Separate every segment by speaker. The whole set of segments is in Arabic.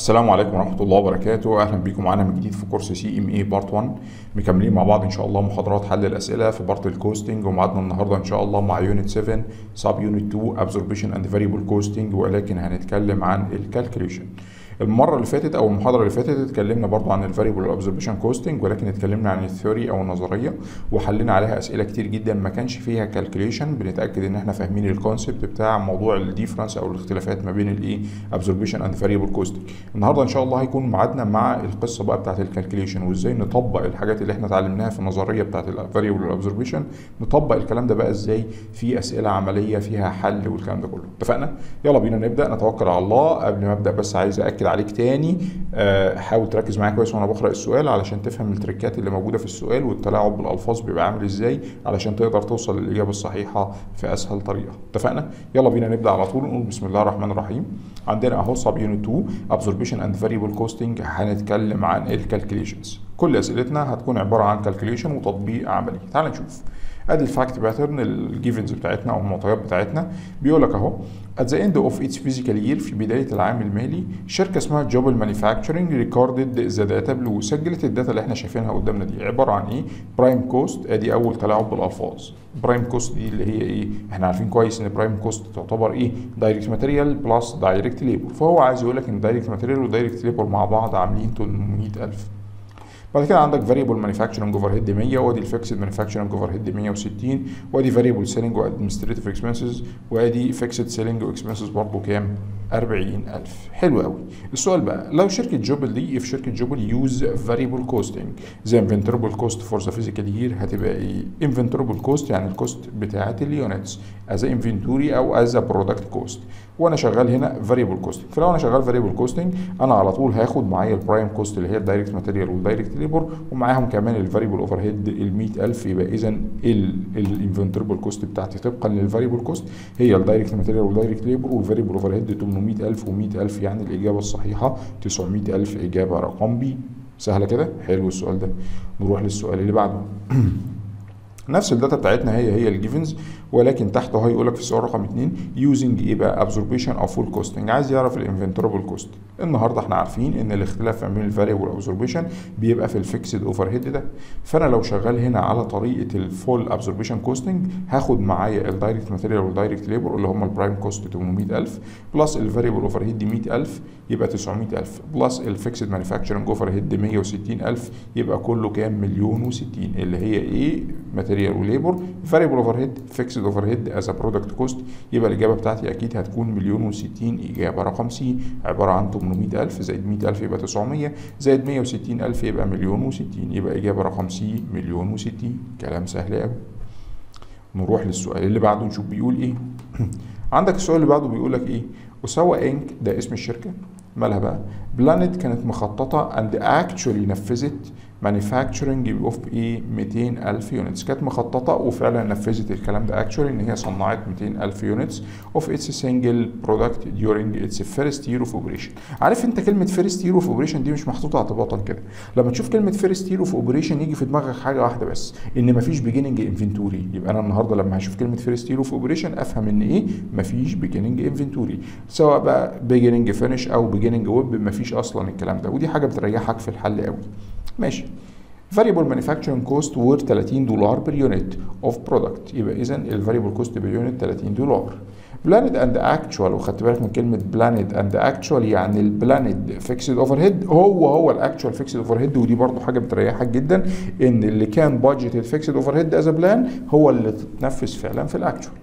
Speaker 1: السلام عليكم ورحمة الله وبركاته. أهلا بيكم معانا من جديد في course CMA Part 1 مكملين مع بعض إن شاء الله محاضرات حل الأسئلة في part ال costing ومعادنا النهاردة إن شاء الله مع Unit 7 Subunit 2 absorption and variable costing ولكن هنتكلم عن ال calculation المرة اللي فاتت أو المحاضرة اللي فاتت اتكلمنا برضو عن ال variable absorption costing ولكن اتكلمنا عن ال theory أو النظرية وحلينا عليها أسئلة كتير جدا ما كانش فيها calculation بنتأكد إن إحنا فاهمين ال concept بتاع موضوع ال difference أو الاختلافات ما بين الايه absorption and variable costing النهارده إن شاء الله هيكون ميعادنا مع القصة بقى بتاعت ال calculation وإزاي نطبق الحاجات اللي إحنا اتعلمناها في النظرية بتاعت ال variable absorption نطبق الكلام ده بقى إزاي؟ في أسئلة عملية فيها حل والكلام ده كله. اتفقنا؟ يلا بينا نبدأ. نتوكل على الله. قبل ما أبدأ بس عايز اكد عليك تاني. آه، حاول تركز معايا كويس وأنا بقرأ السؤال علشان تفهم التريكات اللي موجودة في السؤال والتلاعب بالألفاظ بيبقى عامل إزاي علشان تقدر توصل للإجابة الصحيحة في أسهل طريقة. اتفقنا؟ يلا بينا نبدأ على طول. نقول بسم الله الرحمن الرحيم. عندنا أهو Subunit 2 absorption and variable costing هنتكلم عن ال calculations كل أسئلتنا هتكون عبارة عن calculation وتطبيق عملي. تعال نشوف. ادي ال fact pattern ال givens بتاعتنا أو المعطيات بتاعتنا. بيقول لك أهو at the end of its fiscal year في بداية العام المالي شركة اسمها Gobel Manufacturing recorded the data below سجلت ال data اللي إحنا شايفينها قدامنا دي. عبارة عن إيه؟ prime cost أدي أول تلاعب بالألفاظ. prime cost دي اللي هي إيه؟ إحنا عارفين كويس إن prime cost تعتبر إيه؟ direct material plus direct labor فهو عايز يقول لك إن direct material و direct labor مع بعض عاملين 800000 بعد كده عندك variable manufacturing overhead 100 وادي ال fixed manufacturing overhead 160 وادي variable selling و administrative expenses وادي fixed selling و expenses برضه كام؟ 40000 حلو قوي السؤال بقى لو شركة Gobel دي في شركة Gobel use variable costing زي inventoriable cost for the fiscal year هتبقى إيه؟ inventoriable cost يعني ال cost بتاعة ال units as inventory أو as product cost وأنا شغال هنا variable costing فلو أنا شغال variable costing أنا على طول هاخد معايا ال prime cost اللي هي ال direct material وال direct labor ومعاهم كمان ال variable overhead ال 100000 يبقى اذا ال inventoriable cost بتاعتي طبقا لل variable cost هي ال direct material وال direct labor وال variable overhead 800000 و100000 يعني الإجابة الصحيحة 900000 إجابة رقم B سهلة كده؟ حلو السؤال ده. نروح للسؤال اللي بعده. نفس ال data بتاعتنا هي هي ال givens ولكن تحت يقول لك في السؤال رقم 2 using إيه بقى؟ absorption أو full costing عايز يعرف ال inventoriable cost النهارده إحنا عارفين إن الاختلاف ما بين ال variable وال absorption بيبقى في ال fixed overhead ده. فأنا لو شغال هنا على طريقة ال full absorption costing هاخد معايا ال direct material وال direct labor اللي هم ال prime cost 800000 plus ال variable overhead 100000 يبقى 900000 plus ال fixed manufacturing overhead 160000 يبقى كله كام؟ مليون و60 اللي هي إيه؟ material و labor variable overhead fixed overhead as product cost يبقى الإجابة بتاعتي أكيد هتكون مليون و60 إجابة. رقم C عبارة عن 800000 زائد 100000 يبقى 900 زائد 160000 يبقى مليون و60 يبقى إجابة رقم C مليون و60 كلام سهل قوي نروح للسؤال اللي بعده نشوف بيقول إيه. عندك السؤال اللي بعده بيقول لك إيه؟ Osawa Inc ده اسم الشركة. مالها بقى؟ planned كانت مخططة and actually نفذت manufacturing of إيه؟ 200000 units كانت مخططة وفعلا نفذت الكلام ده. actually إن هي صنعت 200000 units of its single product during its first year of operation عارف أنت كلمة first year of operation دي مش محطوطة اعتباطا كده. لما تشوف كلمة first year of operation يجي في دماغك حاجة واحدة بس إن مفيش beginning inventory يبقى أنا النهارده لما هشوف كلمة first year of operation أفهم إن إيه؟ مفيش beginning inventory سواء بقى beginning finished أو beginning WIP مفيش أصلا الكلام ده. ودي حاجة بتريحك في الحل قوي ماشي. Variable manufacturing cost were 30 دولار per unit of product يبقى اذا ال variable cost per unit 30 دولار. planned and actual وخدت بالك من كلمة planned and actual يعني ال planned fixed overhead هو هو ال actual fixed overhead ودي برضو حاجة بتريحك جدا إن اللي كان budget ال fixed overhead as plan هو اللي تتنفذ فعلا في ال actual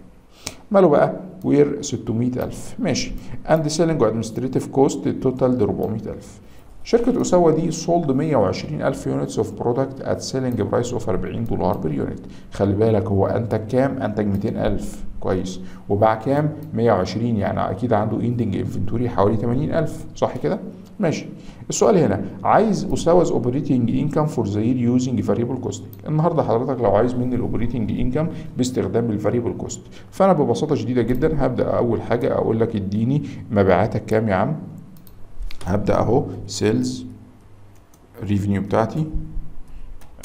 Speaker 1: ماله بقى؟ were 600000 ماشي. and selling و administrative cost total 400000 شركة Osawa دي sold 120 ألف units of product at selling price of 40 دولار per unit خلي بالك هو أنتج كام؟ أنتج 200 ألف. كويس. وباع كام؟ 120 يعني أكيد عنده ending inventory حوالي 80 ألف. صح كده؟ ماشي. السؤال هنا عايز Osawa's operating income for the year using variable costing النهارده حضرتك لو عايز مني ال operating income باستخدام ال variable cost فأنا ببساطة شديدة جدا هبدأ أول حاجة أقول لك اديني مبيعاتك كام يا عم؟ هبدأ أهو. sales revenue بتاعتي.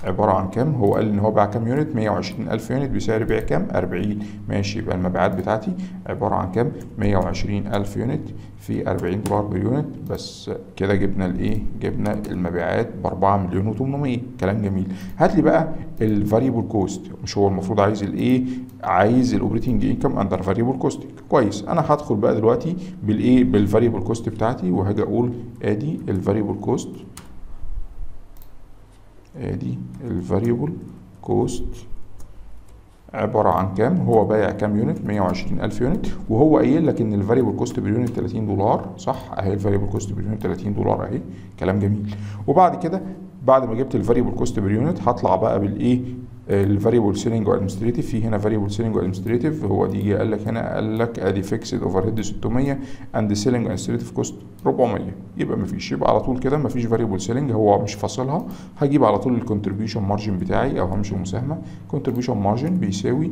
Speaker 1: عبارة عن كام؟ هو قال إن هو باع كام unit؟ 120 ألف unit بسعر بيع كام؟ 40 ماشي يبقى المبيعات بتاعتي عبارة عن كام؟ 120 ألف unit في 40 دولار بال unit بس كده جبنا الإيه؟ جبنا المبيعات ب 4 مليون و800 كلام جميل هات لي بقى ال variable cost مش هو المفروض عايز الإيه؟ عايز ال operating income under variable cost كويس أنا هدخل بقى دلوقتي بالإيه؟ بال variable cost بتاعتي وهاجي أقول آدي ال variable cost ادي ال variable cost عبارة عن كام؟ هو بايع كام unit 120 ألف unit وهو قايل لك إن ال variable cost بال unit 30 دولار. صح؟ أهي ال variable cost بال unit 30 دولار أهي. كلام جميل. وبعد كده بعد ما جبت ال variable cost بال unit هطلع بقى بالإيه؟ ال variable selling و administrative في هنا variable selling و administrative هو دي جه قال لك هنا قال لك أدي fixed overhead 600 and selling و administrative cost 400 يبقى مفيش. يبقى على طول كده مفيش variable selling هو مش فاصلها. هجيب على طول ال contribution margin بتاعي أو هامش المساهمه contribution margin بيساوي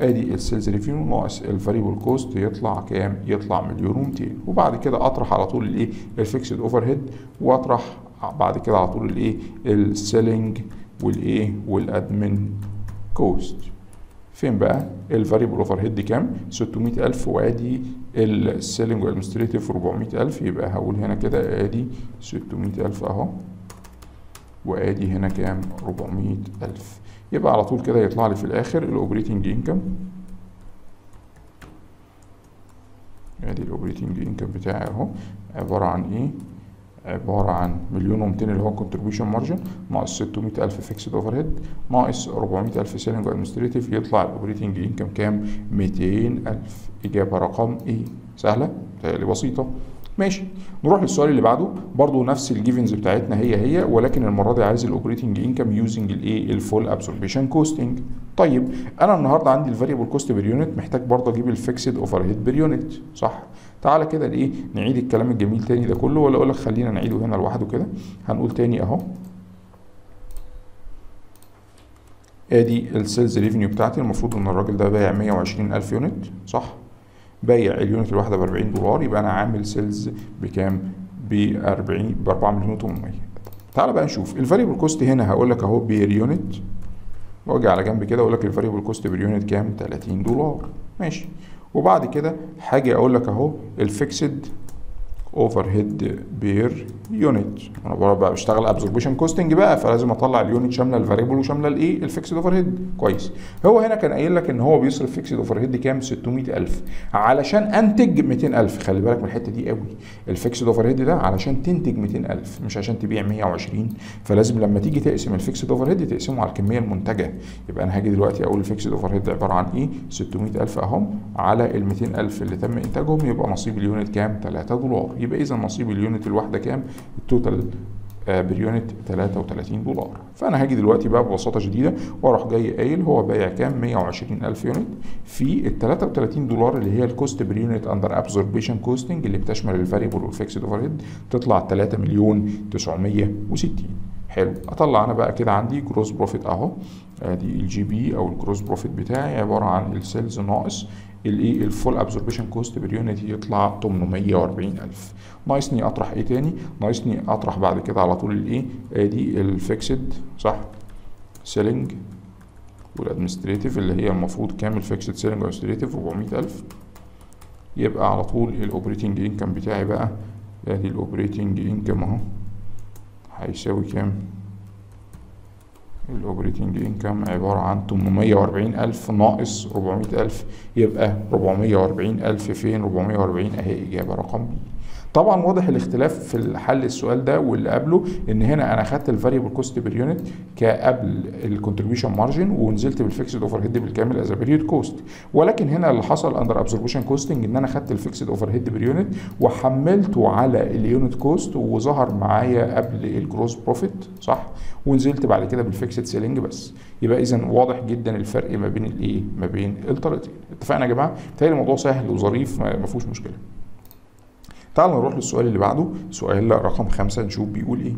Speaker 1: أدي ال sales revenue ناقص ال variable cost يطلع كام؟ يطلع مليون و200 وبعد كده أطرح على طول الايه؟ ال fixed overhead وأطرح بعد كده على طول الايه؟ ال selling والإيه؟ وال admin cost فين بقى؟ ال variable overhead كام؟ 600000 وأدي ال selling وال administrative 400000 يبقى هقول هنا كده أدي 600000 أهو. وأدي هنا كام؟ 400000 يبقى على طول كده يطلع لي في الآخر ال operating income أدي ال operating income بتاعي أهو. عبارة عن إيه؟ عبارة عن مليون ومتين اللي هو contribution margin ناقص 600 ألف fixed overhead ناقص 400 ألف selling و administrative يطلع ال operating income كام؟ 200 ألف. إجابة رقم A سهلة؟ بتهيألي بسيطة. ماشي. نروح للسؤال اللي بعده. برضو نفس ال givens بتاعتنا هي هي ولكن المرة دي عايز ال operating income using الايه ال full absorption costing طيب أنا النهارده عندي ال variable cost per unit محتاج برضه أجيب ال fixed overhead per unit صح؟ تعالى كده الايه نعيد الكلام الجميل تاني ده كله ولا أقول لك خلينا نعيده هنا لوحده كده؟ هنقول تاني أهو. آدي ال sales revenue بتاعتي المفروض إن الراجل ده بايع 120 ألف unit صح؟ بايع ال unit الواحده ب 40 دولار يبقى أنا عامل sales بكام؟ ب 40 ب 4 مليون 800 تعالى بقى نشوف. ال variable cost هنا هقول لك أهو per unit. وأجي على جنب كده أقول لك ال variable cost per unit كام؟ 30 دولار. ماشي. وبعد كده هاجي أقول لك اهو ال fixed overhead per unit أنا بقى بشتغل absorption costing بقى فلازم أطلع ال unit شاملة ال variable وشامله الايه ال fixed overhead كويس. هو هنا كان قايل لك إن هو بيصرف fixed overhead كام 600000 علشان أنتج 200000 خلي بالك من الحتة دي قوي. ال fixed overhead ده علشان تنتج 200000 مش عشان تبيع 120 فلازم لما تيجي تقسم ال fixed overhead تقسمه على الكمية المنتجة. يبقى أنا هاجي دلوقتي أقول ال fixed overhead عبارة عن إيه؟ 600000 أهم على ال 200000 اللي تم إنتاجهم يبقى نصيب ال unit كام؟ 3 دولار. يبقى إذا نصيب ال unit الواحدة كام؟ ال total بال unit 33 دولار. فأنا هاجي دلوقتي بقى ببساطة شديدة وأروح جاي قايل هو بايع كام؟ 120 ألف unit في ال 33 دولار اللي هي ال cost per unit under absorption costing اللي بتشمل ال variable وال fixed overhead تطلع 3 مليون 960 حلو. أطلع أنا بقى كده عندي gross profit أهو. ادي ال GP أو ال gross profit بتاعي عبارة عن ال sales ناقص الايه ال full absorption cost per unit يطلع 840000 ناقصني أطرح إيه تاني؟ ناقصني أطرح بعد كده على طول الايه ادي ال fixed صح؟ selling وال administrative اللي هي المفروض كامل fixed selling و administrative 400000 يبقى على طول ال operating income بتاعي بقى. ادي ال operating income أهو. هيساوي كام؟ ال operating income عبارة عن 840 ألف ناقص 400 ألف يبقى 440 ألف فين؟ 440 أهي إجابة رقم B طبعا واضح الاختلاف في حل السؤال ده واللي قبله إن هنا أنا خدت ال variable cost per unit كقبل ال contribution margin ونزلت بال fixed overhead بالكامل as period cost ولكن هنا اللي حصل under absorption costing إن أنا خدت ال fixed overhead per unit وحملته على ال unit cost وظهر معايا قبل ال gross profit صح؟ ونزلت بعد كده بال fixed selling بس. يبقى اذا واضح جدا الفرق ما بين الايه ما بين الطريقتين اتفقنا يا جماعة؟ بالتالي الموضوع سهل وظريف ما فيهوش مشكلة. تعال نروح للسؤال اللي بعده. سؤال رقم خمسة. نشوف بيقول إيه.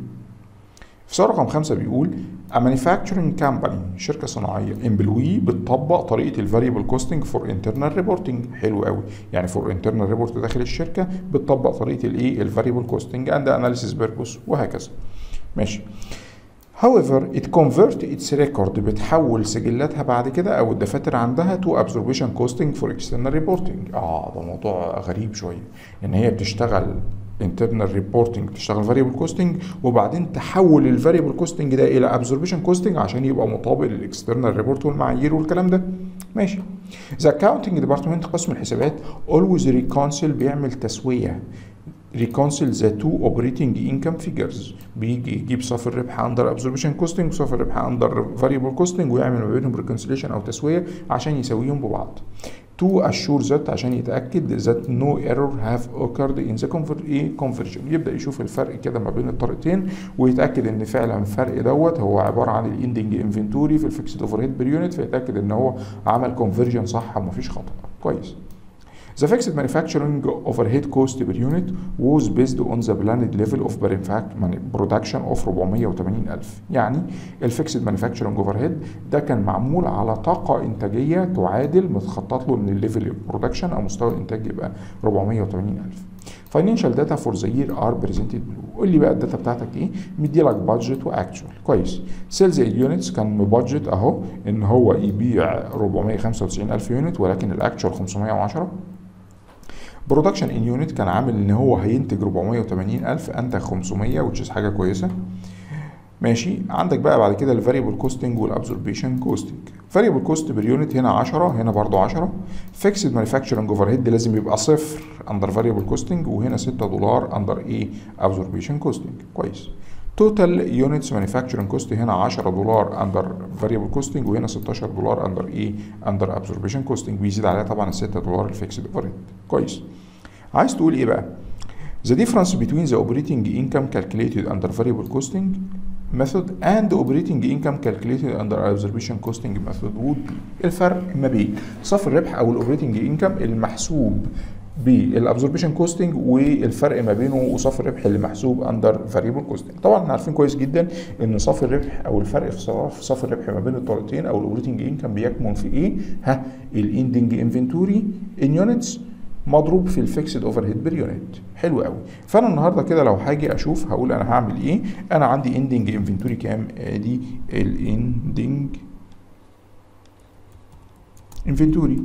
Speaker 1: في سؤال رقم خمسة بيقول A manufacturing company شركة صناعية employ بتطبق طريقة ال variable costing for internal reporting. حلو قوي. يعني for internal report داخل الشركة بتطبق طريقة الايه ال variable costing and analysis purpose وهكذا. ماشي. However it convert its record بتحول سجلاتها بعد كده أو الدفاتر عندها to absorption costing for external reporting آه ده موضوع غريب شوية ان هي بتشتغل internal reporting بتشتغل variable costing وبعدين تحول ال variable costing ده إلى absorption costing عشان يبقى مطابق لل external report والمعايير والكلام ده ماشي ذا accounting department قسم الحسابات always reconcile بيعمل تسويه reconcile the two operating income figures. بيجي يجيب صافي الربح under absorption costing وصافي الربح under variable costing ويعمل ما بينهم reconciliation أو تسويه عشان يساويهم ببعض to assure that عشان يتاكد that no error have occurred in the conversion. يبدا يشوف الفرق كده ما بين الطريقتين ويتاكد ان فعلا الفرق دوت هو عباره عن ال ending inventory في ال fixed overhead per unit فيتاكد ان هو عمل conversion صح ومفيش خطا كويس The fixed manufacturing overhead cost per unit was based on the planned level of production of 480 ألف يعني ال fixed manufacturing overhead ده كان معمول على طاقة إنتاجية تعادل متخطط له من ال level production أو مستوى الإنتاج يبقى 480 ألف financial data for the year are presented below. قول لي بقى ال data بتاعتك إيه؟ مدي لك budget و actual كويس. sales ال units كان م budget أهو إن هو يبيع 495 الف unit ولكن ال actual 510 production in unit كان عامل إن هو هينتج 480 ألف أنتج 500 which is حاجة كويسة. ماشي. عندك بقى بعد كده ال variable costing وال absorption costing variable cost per unit هنا 10 هنا برضو 10 fixed manufacturing overhead لازم يبقى صفر under variable costing وهنا 6 دولار under إيه absorption costing كويس. total units manufacturing cost هنا 10 دولار under variable costing وهنا 16 دولار under إيه under absorption costing بيزيد عليها طبعا ال 6 دولار ال fixed overhead كويس. عايز تقول إيه بقى؟ The difference between the operating income calculated under variable costing method and operating income calculated under absorption costing method would be الفرق ما بين صافي الربح أو ال operating income المحسوب بال absorption costing والفرق ما بينه وصافي الربح اللي محسوب under variable costing طبعا إحنا عارفين كويس جدا إن صافي الربح أو الفرق في صافي الربح ما بين الطريقتين أو ال operating income بيكمن في إيه؟ ها ال ending inventory in units مضروب في ال fixed overhead per unit حلو قوي. فأنا النهارده كده لو هاجي أشوف هقول أنا هعمل إيه. أنا عندي ending inventory كام؟ أدي ال ending inventory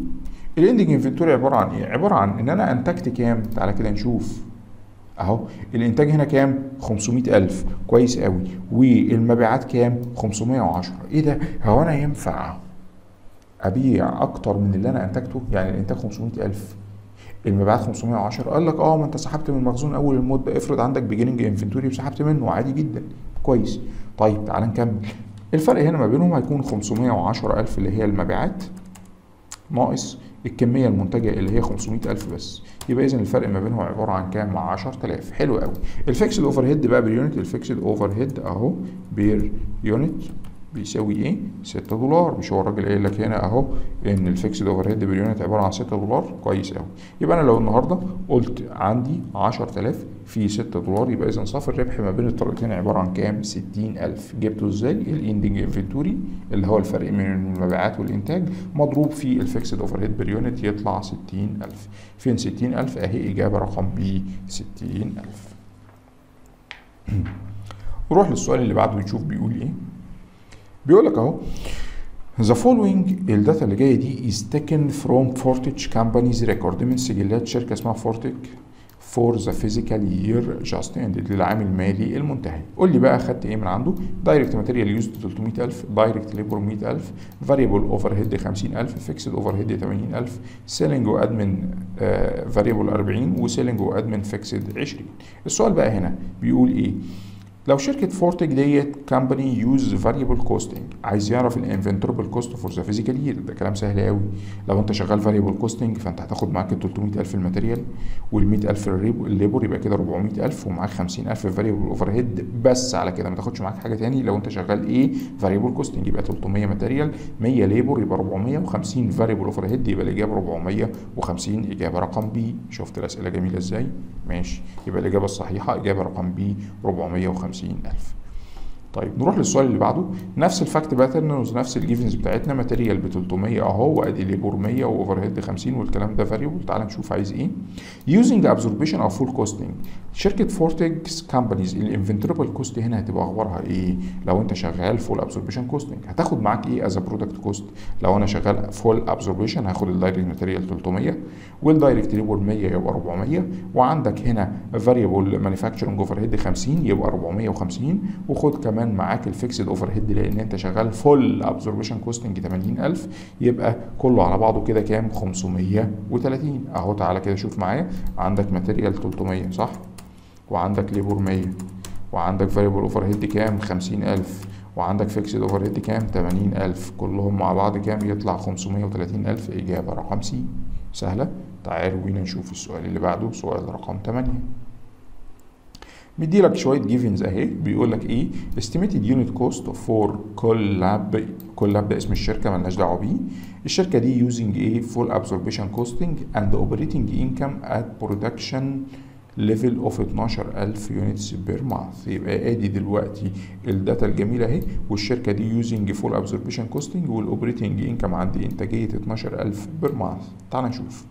Speaker 1: ال ending inventory عبارة عن إيه؟ عبارة عن إن أنا أنتجت كام؟ تعالى كده نشوف. أهو. الإنتاج هنا كام؟ 500000 كويس قوي. والمبيعات كام؟ 510 إيه ده؟ هو أنا ينفع أبيع أكتر من اللي أنا أنتجته؟ يعني الإنتاج 500000 المبيعات 510 قال لك آه ما أنت سحبت من المخزون أول المدة. افرض عندك beginning inventory وسحبت منه. عادي جدا. كويس. طيب تعال نكمل. الفرق هنا ما بينهم هيكون 510000 اللي هي المبيعات ناقص الكمية المنتجة اللي هي 500000 بس. يبقى اذا الفرق ما بينهم عبارة عن كام؟ مع 10000 حلو قوي ال fixed overhead بقى بال unit ال fixed overhead أهو per unit بيساوي إيه؟ 6 دولار. مش هو الراجل قايل لك هنا أهو إن ال fixed overhead بال unit عبارة عن 6 دولار؟ كويس قوي يبقى أنا لو النهارده قلت عندي 10000 في 6 دولار يبقى إذا صافي الربح ما بين الطريقتين عبارة عن كام؟ 60000 جبته إزاي؟ ال ending inventory اللي هو الفرق بين المبيعات والإنتاج مضروب في ال fixed overhead بال unit يطلع 60000 فين 60000 أهي إجابة رقم B 60000 نروح للسؤال اللي بعده ونشوف بيقول إيه. بيقول لك اهو The following ال data اللي جاية دي is taken from Fortich Company's record. من سجلات شركة اسمها Fortich for the fiscal year just ended للعام المالي المنتهي. قول لي بقى خدت إيه من عنده؟ direct material used 300000 direct labor 100000 variable overhead 50000 fixed overhead 80000 selling و admin variable 40 و selling و admin fixed 20 السؤال بقى هنا بيقول إيه؟ لو شركة Fortich that company use variable costing عايز يعرف ال inventoriable cost for the fiscal year ده كلام سهل قوي لو انت شغال variable costing فانت هتاخد معاك ال 300000 ال material وال 100000 ال labor يبقى كده 400000 ومعاك 50000 variable overhead بس على كده ما تاخدش معاك حاجة تاني. لو انت شغال إيه variable costing يبقى 300 material 100 labor يبقى 450 variable overhead يبقى الإجابة 450 إجابة رقم بي شفت الأسئلة جميلة إزاي؟ ماشي. يبقى الإجابة الصحيحة إجابة رقم B 450 طيب نروح للسؤال اللي بعده. نفس ال fact patterns نفس ال givens بتاعتنا material ب 300 أهو وأدي labor 100 و overhead 50 والكلام ده variable تعال نشوف عايز إيه. using absorption أو full costing شركة Fortich Company's ال inventoriable cost هنا هتبقى أخبارها إيه؟ لو أنت شغال full absorption costing هتاخد معاك إيه as product cost لو أنا شغال full absorption هاخد ال direct material 300 وال direct labor 100 يبقى 400 وعندك هنا variable manufacturing overhead 50 يبقى 450 وخد كمان معاك ال fixed overhead لأن أنت شغال full absorption costing 80000 يبقى كله على بعضه كده كام؟ 530 أهو تعالى كده شوف معايا. عندك material 300 صح؟ وعندك labor 100 وعندك variable overhead كام 50000 وعندك fixed overhead كام 80000 كلهم مع بعض كام؟ يطلع 530000 إجابة رقم C سهلة. تعالوا بينا نشوف السؤال اللي بعده. سؤال رقم 8 مدي لك شوية givens أهي. بيقول لك إيه؟ estimated unit cost for كولاب كولاب ده اسم الشركة مالناش دعوة بيه. الشركة دي using إيه full absorption costing and operating income at production level of 12000 units per month يبقى آدي دلوقتي ال data الجميلة أهي. والشركة دي using full absorption costing وال operating income عندي إنتاجية 12000 per month تعال نشوف.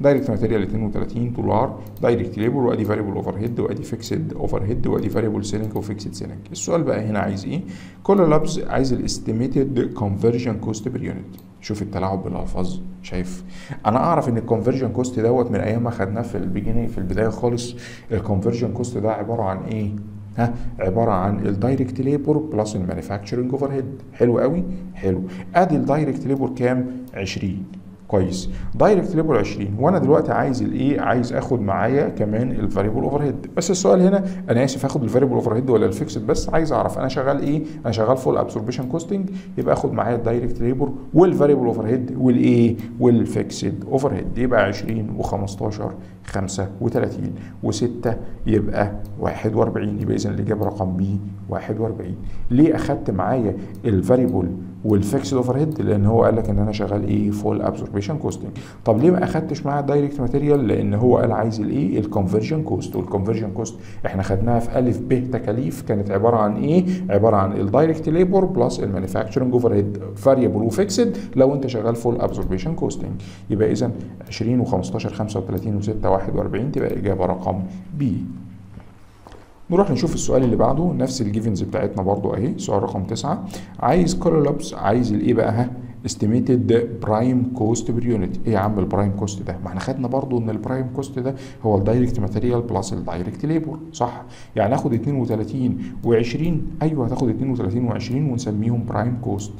Speaker 1: direct material 32 دولار direct labor وأدي variable overhead وأدي fixed overhead وأدي variable selling و fixed selling السؤال بقى هنا عايز إيه؟ كولابس عايز ال estimated conversion cost per unit شوف التلاعب بالألفاظ. شايف؟ أنا أعرف إن ال conversion cost دوت من أيام ما خدناه في ال beginning في البداية خالص. ال conversion cost ده عبارة عن إيه؟ ها؟ عبارة عن ال direct labor plus ال manufacturing overhead حلو قوي حلو. أدي ال direct labor كام؟ 20 كويس. direct labor 20 وأنا دلوقتي عايز الإيه؟ عايز أخد معايا كمان ال variable overhead بس السؤال هنا أنا آسف آخد ال variable overhead ولا ال fixed بس عايز أعرف أنا شغال إيه؟ أنا شغال full absorption costing يبقى آخد معايا ال direct labor وال variable overhead والإيه؟ وال fixed overhead يبقى 20 و15 35 و6 يبقى 41 يبقى اذا الإجابة رقم B 41 ليه أخدت معايا ال variable وال fixed overhead لأن هو قال لك إن أنا شغال إيه؟ full absorption costing طب ليه ما أخدتش معاه direct material لأن هو قال عايز الايه ال conversion cost وال conversion cost إحنا خدناها في ألف ب تكاليف كانت عبارة عن إيه؟ عبارة عن ال direct labor plus ال manufacturing overhead variable و fixed لو أنت شغال full absorption costing يبقى اذا 20 و15 35 و6 41 تبقى الإجابة رقم B نروح نشوف السؤال اللي بعده نفس ال givens بتاعتنا برضو أهي سؤال رقم تسعة. عايز كولابس عايز الايه بقى ها estimated prime cost per unit إيه يا عم ال prime cost ده؟ ما إحنا خدنا برضو إن ال prime cost ده هو ال direct material plus ال direct labor صح؟ يعني اخد 32 و20 أيوه هتاخد 32 و20 ونسميهم prime cost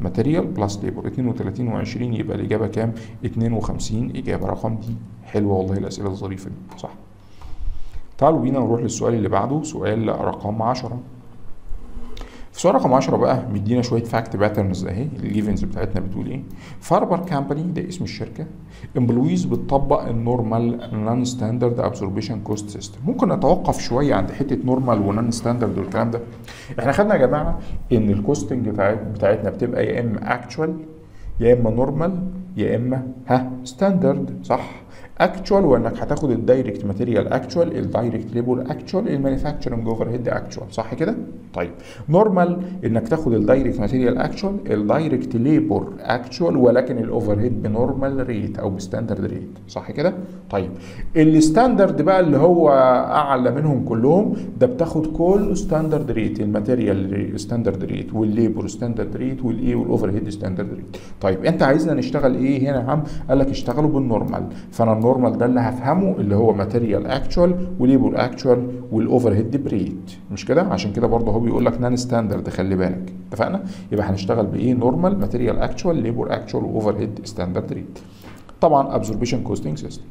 Speaker 1: material plus labor 32 و20 يبقى الإجابة كام؟ 52 إجابة رقم D. حلوة والله الأسئلة الظريفة دي. صح. تعالوا بينا نروح للسؤال اللي بعده. سؤال رقم 10 في سؤال رقم 10 بقى مدينا شوية fact patterns أهي ال givens بتاعتنا بتقول إيه؟ فاربر company ده اسم الشركة employs بتطبق ال normal non-standard absorption cost system ممكن نتوقف شوية عند حتة normal و non-standard والكلام ده. إحنا خدنا يا جماعة إن ال costing بتاعت بتاعتنا بتبقى يا إما actual يا إما normal يا إما ها standard صح؟ actual وأنك هتاخد ال direct material actual ال direct labor actual ال manufacturing overhead actual صح كده؟ طيب. normal إنك تاخد ال direct material actual ال direct labor actual ولكن ال overhead ب normal rate أو ب standard rate صح كده؟ طيب. ال standard بقى اللي هو أعلى منهم كلهم ده بتاخد كل standard rate ال material standard rate وال labor standard rate والايه وال overhead standard rate طيب. أنت عايزنا نشتغل إيه هنا يا عم؟ قال لك اشتغلوا بال normal فأنا ال normal ده اللي هفهمه اللي هو material actual و labor actual وال overhead ب rate مش كده؟ عشان كده برضه هو بيقول لك non-standard خلي بالك. اتفقنا؟ يبقى هنشتغل بإيه؟ normal material actual labor actual و overhead standard rate طبعا absorption costing system.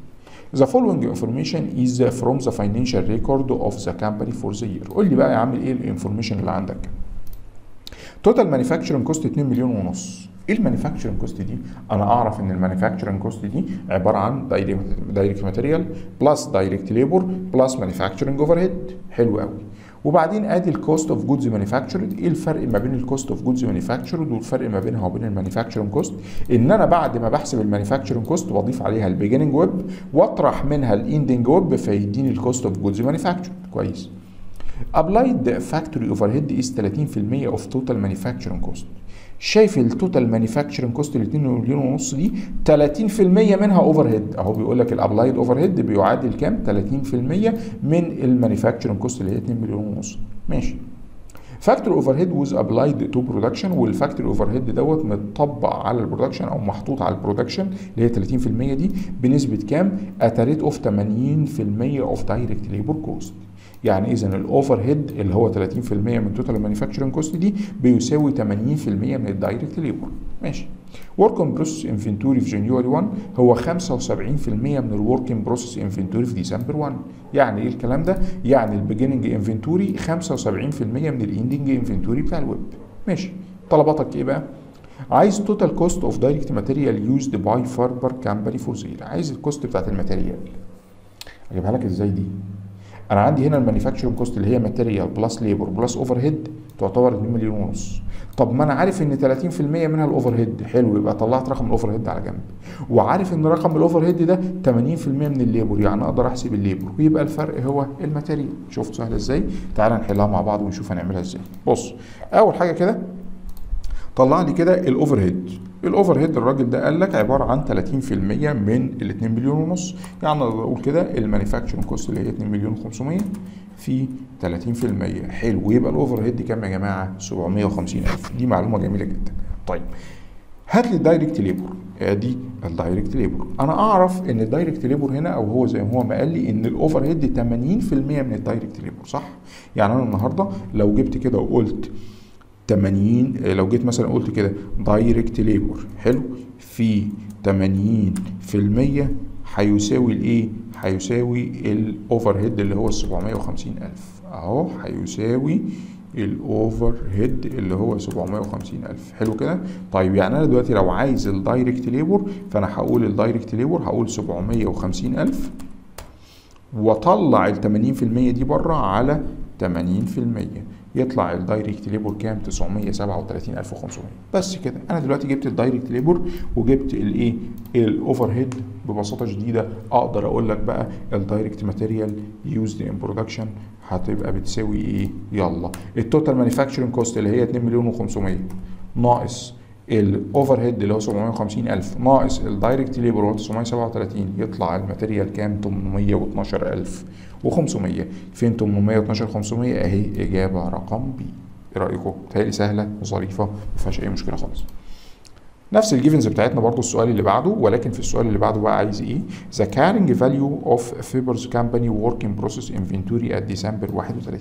Speaker 1: The following information is from the financial record of the company for the year. قول لي بقى يا عم إيه ال information اللي عندك؟ total manufacturing cost 2 مليون ونص. إيه ال manufacturing cost دي؟ أنا أعرف إن ال manufacturing cost دي عبارة عن direct material plus direct labor plus manufacturing overhead حلو قوي. وبعدين ادي ال cost of goods manufactured إيه الفرق ما بين ال cost of goods manufactured والفرق ما بينها وبين ال manufacturing cost إن أنا بعد ما بحسب ال manufacturing cost بضيف عليها ال beginning WIP وأطرح منها ال ending WIP فيديني ال cost of goods manufactured كويس. applied factory overhead is 30% of total manufacturing cost شايف ال total manufacturing cost ال 2 مليون ونص دي 30% منها overhead أهو بيقول لك ال applied overhead بيعادل كام؟ 30% من ال manufacturing cost اللي هي 2 مليون ونص. ماشي. factory overhead was applied to production وال factory overhead دوت متطبق على ال production أو محطوط على ال production اللي هي 30% دي بنسبة كام؟ at rate of 80% of direct labor cost يعني اذا ال overhead اللي هو 30% من total manufacturing cost دي بيساوي 80% من ال direct labor ماشي. work in process inventory في January 1 هو 75% من ال work in process inventory في ديسمبر 1 يعني إيه الكلام ده؟ يعني ال beginning inventory 75% من ال ending inventory بتاع ال WIP ماشي. طلباتك إيه بقى؟ عايز total cost of direct material used by فاربر company for sale عايز ال cost بتاعت ال material. أجيبها لك إزاي دي؟ أنا عندي هنا ال manufacturing cost اللي هي material plus labor plus overhead تعتبر 2 مليون ونص. طب ما أنا عارف إن 30% منها ال overhead حلو يبقى طلعت رقم ال overhead على جنب. وعارف إن رقم ال overhead ده 80% من ال labor يعني أقدر أحسب ال labor. ويبقى الفرق هو ال material. شفت سهل إزاي؟ تعال نحلها مع بعض ونشوف هنعملها إزاي. بص أول حاجة كده طلع لي كده ال overhead ال overhead الراجل ده قال لك عبارة عن 30% من ال 2 مليون ونص. يعني أقدر أقول كده ال manufacturing cost اللي هي 2 مليون 500 في 30% حلو. ويبقى ال overhead كام يا جماعة؟ 750000 دي معلومة جميلة جدا. طيب. هات لي ال direct labor. ادي ال direct labor. أنا أعرف إن ال direct labor هنا أو هو زي ما هو ما قال لي إن ال overhead 80% من ال direct labor صح؟ يعني أنا النهارده لو جبت كده وقلت 80 لو جيت مثلا قلت كده direct labor حلو في 80% هيساوي الإيه؟ هيساوي ال overhead اللي هو ال 750000 أهو هيساوي ال overhead اللي هو 750000 حلو كده؟ طيب يعني أنا دلوقتي لو عايز ال direct labor فأنا هقول ال direct labor هقول 750000 وأطلع ال 80% دي بره على 80% يطلع ال direct labor كام؟ 937500 بس كده. أنا دلوقتي جبت ال direct labor وجبت الايه ال overhead ببساطة شديدة. أقدر أقول لك بقى ال direct material used in production هتبقى بتساوي إيه؟ يلا. ال total manufacturing cost اللي هي 2 مليون و500 ناقص ال overhead اللي هو 750000 ناقص ال direct labor اللي هو 937 يطلع ال material كام؟ 812000 و500 فين 812 500 اهي إجابة رقم B. إيه رأيكم؟ بتهيألي سهلة وظريفة ما فيهاش أي مشكلة خالص. نفس ال givens بتاعتنا برضو السؤال اللي بعده ولكن في السؤال اللي بعده بقى عايز إيه؟ the carrying value of فيبرز company work in process inventory at December 31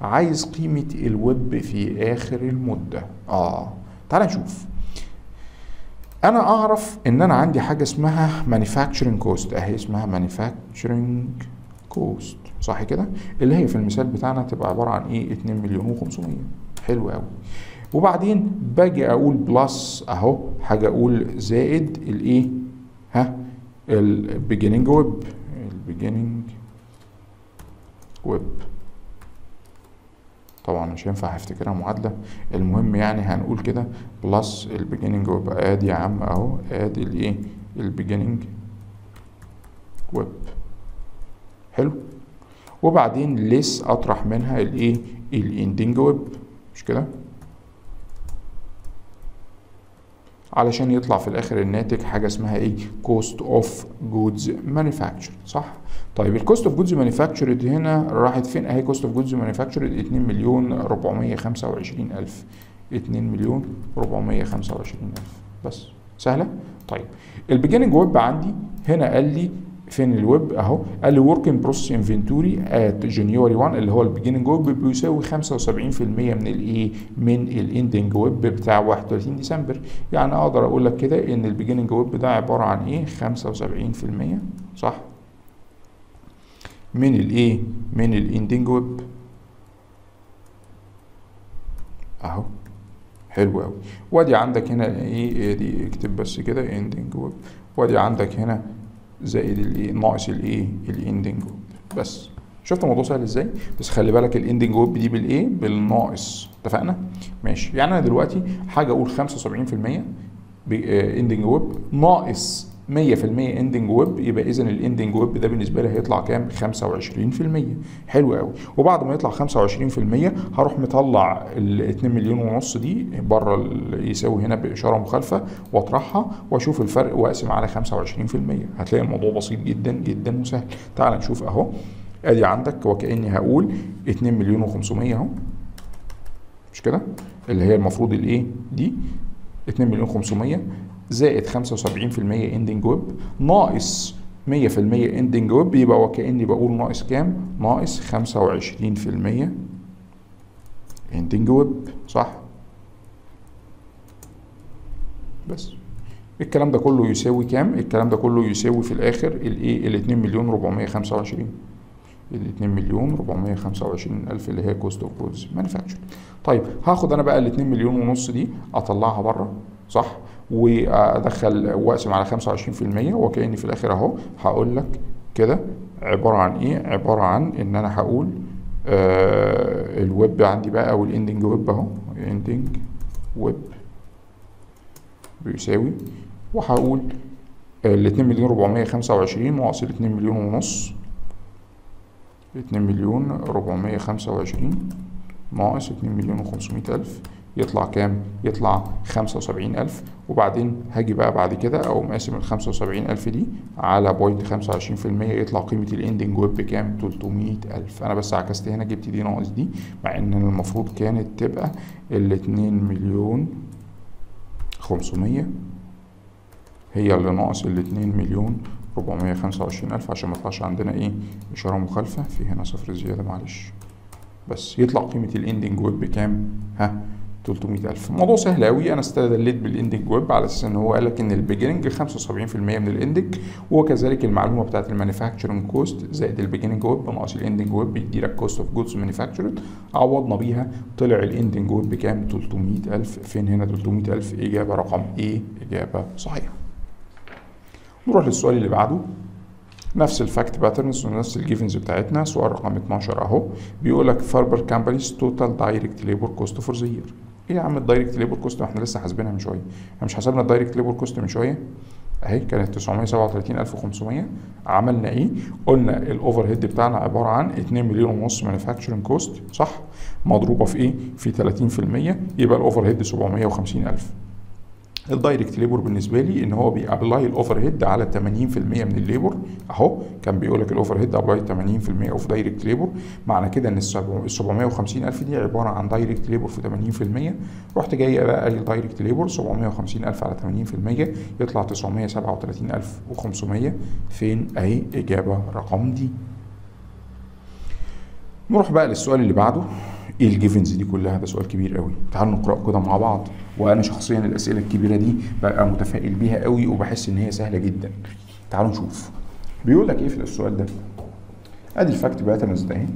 Speaker 1: عايز قيمة ال WIP في آخر المدة. آه. تعال نشوف. أنا أعرف إن أنا عندي حاجة اسمها manufacturing cost أهي اسمها manufacturing cost صح كده؟ اللي هي في المثال بتاعنا تبقى عبارة عن إيه؟ 2 مليون و500 حلو قوي وبعدين باجي أقول plus أهو. حاجة أقول زائد الإيه؟ ها؟ ال beginning WIP. ال beginning WIP. طبعا مش هينفع افتكرها معادلة. المهم يعني هنقول كده plus ال beginning WIP. آدي يا عم أهو. آدي الإيه؟ ال beginning WIP. حلو. وبعدين less أطرح منها الايه ال ending WIP مش كده؟ علشان يطلع في الآخر الناتج حاجة اسمها إيه؟ cost of goods manufactured صح؟ طيب ال cost of goods manufactured هنا راحت فين؟ أهي cost of goods manufactured 2 مليون 425 ألف. 2 مليون 425 ألف. بس سهلة؟ طيب ال beginning WIP عندي هنا قال لي فين ال WIP أهو. قال لي work in process inventory at January 1 اللي هو ال beginning WIP بيساوي 75% من الايه من ال ending WIP بتاع 31 ديسمبر. يعني أقدر أقول لك كده إن ال beginning WIP ده عبارة عن إيه؟ 75% صح؟ من الايه من ال ending WIP أهو. حلو قوي وأدي عندك هنا إيه؟ دي اكتب بس كده ending WIP وأدي عندك هنا زائد الايه ناقص الايه ال ending WIP بس. شفت الموضوع سهل إزاي؟ بس خلي بالك ال ending WIP دي بالايه بالناقص. اتفقنا؟ ماشي. يعني أنا دلوقتي حاجة أقول 75% ending WIP ناقص 100% ending WIP يبقى اذا ال ending WIP ده بالنسبة لي هيطلع كام؟ 25% حلو قوي. وبعد ما يطلع 25% هروح مطلع ال 2 مليون ونص دي بره يساوي هنا بإشارة مخالفة واطرحها وأشوف الفرق وأقسم على 25% هتلاقي الموضوع بسيط جدا جدا وسهل. تعال نشوف أهو. أدي عندك وكأني هقول 2 مليون و500 أهو. مش كده؟ اللي هي المفروض الإيه؟ دي 2 مليون 500 زائد 75% ending WIP ناقص 100% ending WIP يبقى وكاني بقول ناقص كام؟ ناقص 25% ending WIP صح؟ بس. الكلام ده كله يساوي كام؟ الكلام ده كله يساوي في الآخر الإيه؟ ال 2 مليون 425 ال 2 مليون 425 ألف اللي هي cost of goods manufactured طيب هاخد أنا بقى ال 2 مليون ونص دي أطلعها بره صح؟ وأدخل وأقسم على 25% وكأني في الآخر أهو هقول لك كده عبارة عن إيه؟ عبارة عن إن أنا هقول آه ال WIP عندي بقى أو ال ending WIP أهو ending WIP بيساوي وهقول ال 2 مليون 425 ناقص ال 2 مليون ونص 2 مليون 425 ناقص 2 مليون و500 ألف. يطلع كام؟ يطلع 75 ألف. وبعدين هاجي بقى بعد كده أقوم قاسم ال 75 ألف دي على point 25% يطلع قيمة ال ending WIP بكام؟ 300 ألف. أنا بس عكست هنا جبت دي ناقص دي مع إن المفروض كانت تبقى ال 2 مليون 500 هي اللي ناقص ال 2 مليون 425 ألف عشان ما يطلعش عندنا إيه؟ إشارة مخالفة. في هنا صفر زيادة معلش. بس يطلع قيمة ال ending WIP بكام؟ ها؟ 300 ألف. الموضوع سهل أوي. أنا استدليت بال ending WIP على أساس إن هو قال لك إن ال beginning 75% من ال ending وكذلك المعلومة بتاعت ال manufacturing cost زائد ال beginning WIP ناقص ال ending WIP بيدي لك cost of goods manufactured عوضنا بيها. طلع ال ending WIP بكام؟ 300 ألف. فين هنا 300 ألف؟ إجابة رقم إيه؟ إجابة صحيحة. نروح للسؤال اللي بعده. نفس ال fact patterns ونفس ال givens بتاعتنا. سؤال رقم 12 أهو. بيقول لك Farber Company's total direct labor cost for the year إيه يا عم ال direct labor cost؟ إحنا لسه حاسبينها من شوية. إحنا مش حسبنا ال direct labor cost من شوية. أهي كانت 937500 عملنا إيه؟ قلنا ال overhead بتاعنا عبارة عن 2 مليون ونص manufacturing cost صح؟ مضروبة في إيه؟ في 30% يبقى ال overhead 750000 ال direct labor بالنسبة لي إن هو بي apply ال overhead على 80% من ال labor. أهو كان بيقول لك ال overhead applied 80% of direct labor معنى كده إن ال 750 ألف دي عبارة عن direct labor في 80% رحت جاي بقى ال direct labor 750 ألف على 80% يطلع 937500 فين؟ أهي إجابة رقم D. نروح بقى للسؤال اللي بعده. إيه ال givens دي كلها؟ ده سؤال كبير قوي. تعالوا نقرأ كده مع بعض. وأنا شخصيا الأسئلة الكبيرة دي ببقى متفائل بيها قوي وبحس إن هي سهلة جدا. تعالوا نشوف. بيقول لك إيه في السؤال ده؟ أدي ال fact patterns ده اهي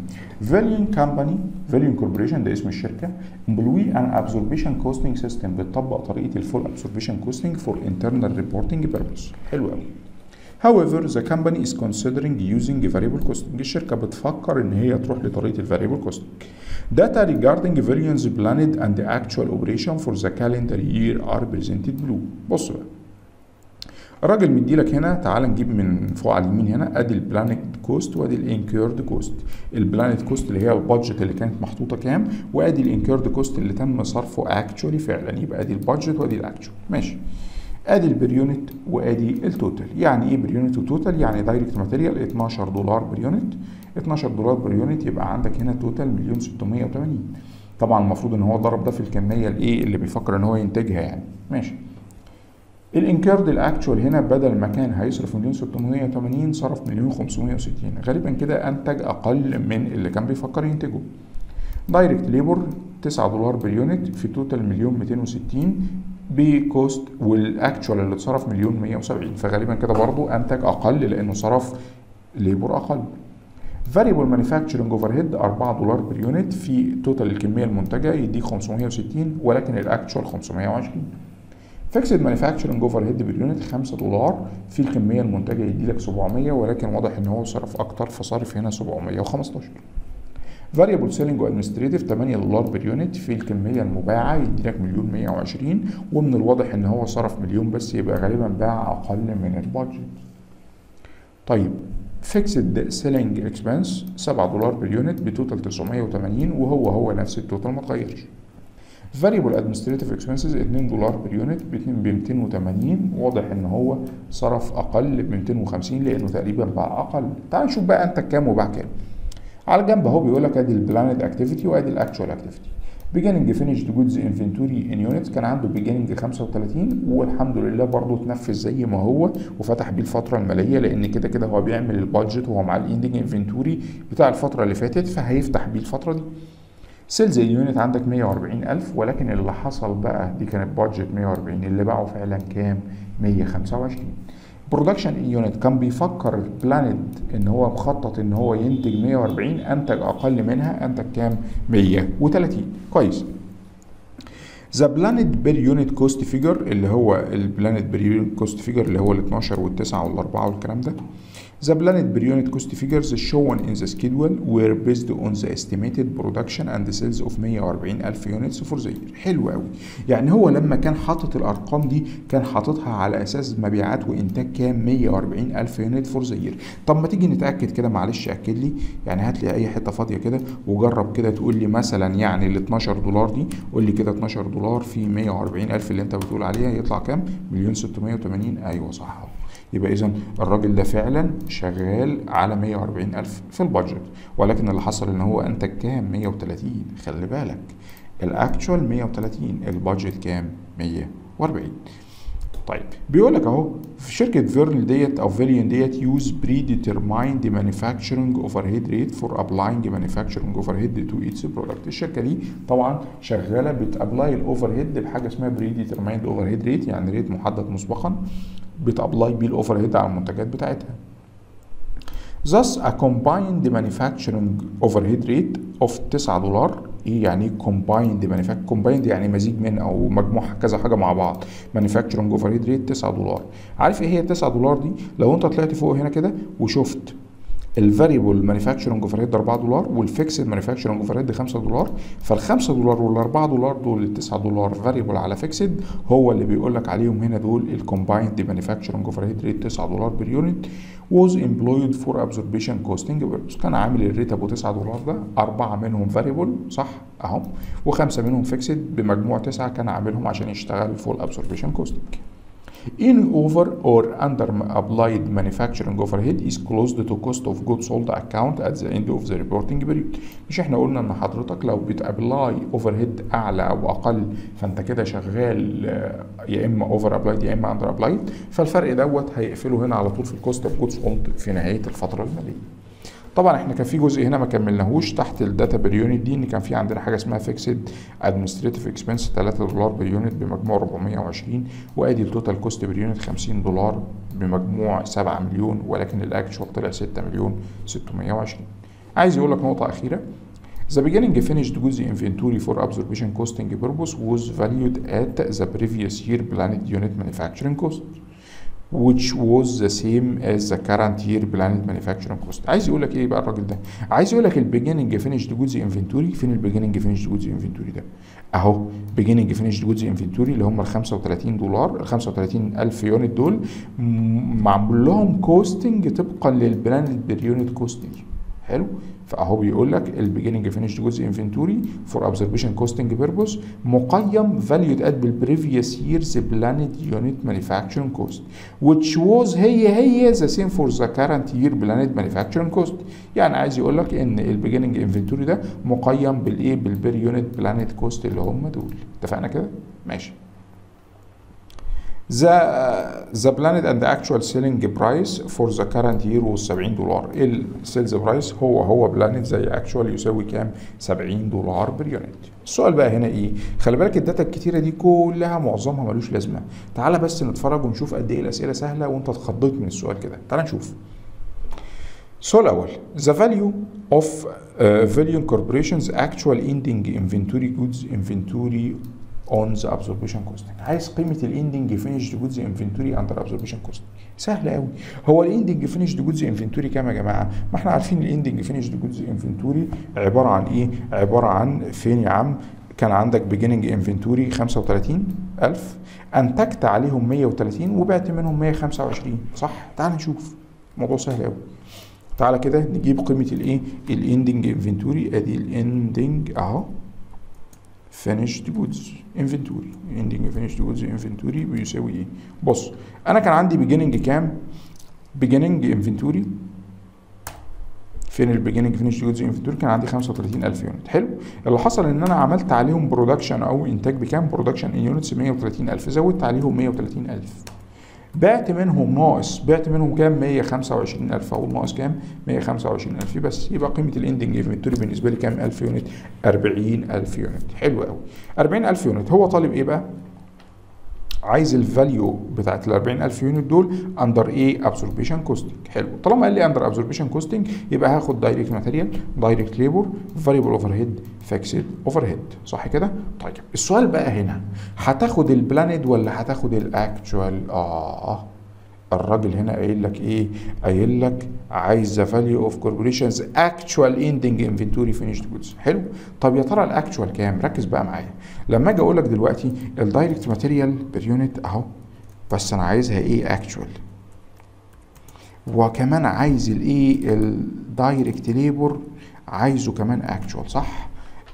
Speaker 1: فاليون company فاليون corporation ده اسم الشركة. employs an absorption costing system بتطبق طريقة ال full absorption costing for internal reporting purposes حلو قوي. However, the company is considering using variable costing. الشركة بتفكر إن هي تروح لطريقة ال variable costing. Data regarding various planned and the actual operation for the calendar year are presented below. بص بقى. الراجل مديلك هنا تعال نجيب من فوق على اليمين هنا أدي ال planned cost وأدي ال incurred cost ال planned cost اللي هي ال budget اللي كانت محطوطة كام وأدي ال incurred cost اللي تم صرفه actually فعلا يبقى أدي ال budget وأدي ال actual ماشي آدي ال per unit وآدي ال total. يعني إيه per unit و total؟ يعني direct material 12 دولار per unit 12 دولار per unit يبقى عندك هنا total مليون 680 طبعا المفروض إن هو ضرب ده في الكمية الإيه اللي بيفكر إن هو ينتجها يعني. ماشي. ال incurred ال actual هنا بدل ما كان هيصرف مليون 680 صرف مليون 560 غالبا كده أنتج أقل من اللي كان بيفكر ينتجه. direct labor 9 دولار بال unit في total مليون 260 ب cost وال actual اللي اتصرف مليون 170 فغالبا كده برضو انتج أقل لأنه صرف labor أقل. variable manufacturing overhead 4 دولار per unit في total الكمية المنتجة يديك 560 ولكن ال actual 520 fixed manufacturing overhead بال unit 5 دولار في الكمية المنتجة يدي لك 700 ولكن واضح إن هو صرف أكتر فصارف هنا 715 variable selling و administrative 8 دولار per unit في الكمية المباعة يدي لك مليون 120 ومن الواضح إن هو صرف مليون بس يبقى غالبا باع أقل من ال budget. طيب fixed selling expense 7 دولار per unit ب total 980 وهو هو نفس ال total ما اتغيرش variable administrative expenses 2 دولار per unit ب 280 واضح إن هو صرف أقل ب 250 لأنه تقريبا باع أقل. تعال نشوف بقى أنتج كام وباع كام. على جنب اهو بيقول لك ادي ال planned activity وادي ال actual activity beginning finished goods inventory in units. كان عنده beginning 35 والحمد لله برضه اتنفذ زي ما هو وفتح بيه الفترة المالية لأن كده كده هو بيعمل ال budget وهو مع ال ending inventory بتاع الفترة اللي فاتت فهيفتح بيه الفترة دي. sales ال unit عندك 140000 ولكن اللي حصل بقى دي كانت budget 140 اللي باعوا فعلا كام؟ 125 production unit كان بيفكر planned إن هو مخطط إن هو ينتج 140 أنتج أقل منها أنتج كام؟ 130 كويس. the planned per unit cost figures اللي هو ال planned per unit cost figure اللي هو ال 12 وال 9 وال 4 والكلام ده The planned per unit cost figures shown in the schedule were based on the estimated production and sales of 140,000 units for the year. حلو قوي. يعني هو لما كان حاطط الأرقام دي كان حاططها على أساس مبيعات وإنتاج كام 140,000 unit for the year. طب ما تيجي نتأكد كده معلش أكد لي يعني هات لي أي حتة فاضية كده وجرب كده تقول لي مثلا يعني ال 12 دولار دي قول لي كده 12 دولار في 140,000 اللي أنت بتقول عليها يطلع كام؟ مليون 680 أيوه صح يبقى اذا الراجل ده فعلا شغال على 140 ألف في ال budget. ولكن اللي حصل إن هو أنتج كام؟ 130 خلي بالك. ال actual 130 ال budget كام؟ 140 طيب. بيقول لك أهو في شركة variant that أو فيليون that use predetermined manufacturing overhead rate for applying manufacturing overhead to its product الشركة دي طبعا شغالة بت apply ال overhead بحاجة اسمها predetermined overhead rate يعني rate محدد مسبقا بت apply بيه ال overhead على المنتجات بتاعتها. Thus a combined manufacturing overhead rate of 9 دولار إيه يعني combined manufacturing. Combined يعني مزيج من أو مجموع كذا حاجة مع بعض. Manufacturing overhead rate 9 دولار. عارف إيه هي 9 دولار دي؟ لو انت طلعت فوق هنا كده وشفت ال variable manufacturing overhead 4 دولار وال fixed manufacturing overhead 5 دولار. فال 5 دولار وال 4 دولار دول ال 9 دولار variable على fixed هو اللي بيقول لك عليهم هنا دول ال combined manufacturing overhead rate 9 دولار per unit employed for absorption costing. purpose كان عامل ال rate أبو 9 دولار ده أربعة منهم variable صح؟ اهم وخمسة منهم fixed بمجموع تسعة كان عاملهم عشان يشتغل full absorption costing Any over or under applied manufacturing overhead is closed to cost of goods sold account at the end of the reporting period. مش إحنا قلنا إن حضرتك لو بت apply overhead أعلى أو أقل فأنت كده شغال يا إما over applied يا إما under applied فالفرق دوت هيقفله هنا على طول في ال cost of goods sold في نهاية الفترة المالية. طبعا إحنا كان في جزء هنا ما كملناهوش تحت ال data per unit دي إن كان في عندنا حاجة اسمها fixed administrative expense 3 دولار per unit بمجموع 420 وأدي ال total cost per unit 50 دولار بمجموع 7 مليون ولكن ال actual طلع 6 مليون 620 عايز يقول لك نقطة أخيرة The beginning finished goods inventory for absorption costing purpose was valued at the previous year planned unit manufacturing cost. Which was the same as the current year planned manufacturing cost. عايز يقول لك إيه بقى الراجل ده؟ عايز يقول لك ال beginning finished goods inventory فين ال beginning finished goods inventory ده؟ أهو beginning finished goods inventory اللي هم ال 35 دولار ال 35 ألف unit دول معمول لهم costing طبقا لل planned per unit costing حلو. فأهو بيقول لك ال beginning finished goods inventory for absorption costing purpose مقيم valued at بال previous year's planned unit manufacturing cost which was هي هي the same for the current year planned manufacturing cost يعني عايز يقول لك ان ال beginning inventory ده مقيم بالايه بال per unit planned cost اللي هم دول. اتفقنا كده؟ ماشي. The the planned and the actual selling price for the current year was 70 دولار ال sales price هو هو planned زي اكشوال يساوي كام؟ 70 دولار per unit السؤال بقى هنا إيه؟ خلي بالك ال data الكتيرة دي كلها معظمها ملوش لازمة. تعالى بس نتفرج ونشوف قد إيه الأسئلة سهلة وأنت اتخضيت من السؤال كده. تعالى نشوف. السؤال الأول. The value of uh, Valiant Corporation's actual ending inventory goods inventory on the absorption costing عايز قيمه ال ending finished goods inventory under absorption costing سهل قوي هو ال ending finished goods inventory كام يا جماعة؟ ما إحنا عارفين ال ending finished goods inventory عبارة عن إيه؟ عبارة عن فين يا عم كان عندك beginning inventory 35000 أنتجت عليهم 130 وبعت منهم 125 صح؟ تعال نشوف. الموضوع سهل قوي تعالى كده نجيب قيمة الايه ال ending inventory أدي ال ending أهو. Finished goods inventory. Ending finished goods inventory بيساوي إيه بص أنا كان عندي beginning كام؟ Beginning inventory. فين ال beginning finished goods inventory كان عندي 35000 unit حلو. اللي حصل إن أنا عملت عليهم production أو انتاج بكام؟ production in units 130000 زودت عليهم 130000 بعت منهم ناقص بعت منهم كام؟ 125000 أو ناقص كام؟ 125000 بس يبقى قيمة ال ending inventory بالنسبة لي كام؟ 1000 unit 40000 unit. حلو قوي 40000 unit. هو طالب إيه بقى؟ عايز ال value بتاعت ال 40000 unit دول under إيه absorption costing حلو. طالما قال لي under absorption costing يبقى هاخد direct material direct labor variable overhead fixed overhead صح كده؟ طيب السؤال بقى هنا هتاخد ال planned ولا هتاخد ال actual آه. الراجل هنا قايل لك إيه؟ قايل لك عايز value of corporation's actual ending inventory finished goods حلو؟ طب يا ترى ال actual كام؟ ركز بقى معايا. لما أجي أقول لك دلوقتي ال direct material per unit أهو بس أنا عايزها إيه؟ actual وكمان عايز الايه ال direct labor عايزه كمان actual صح؟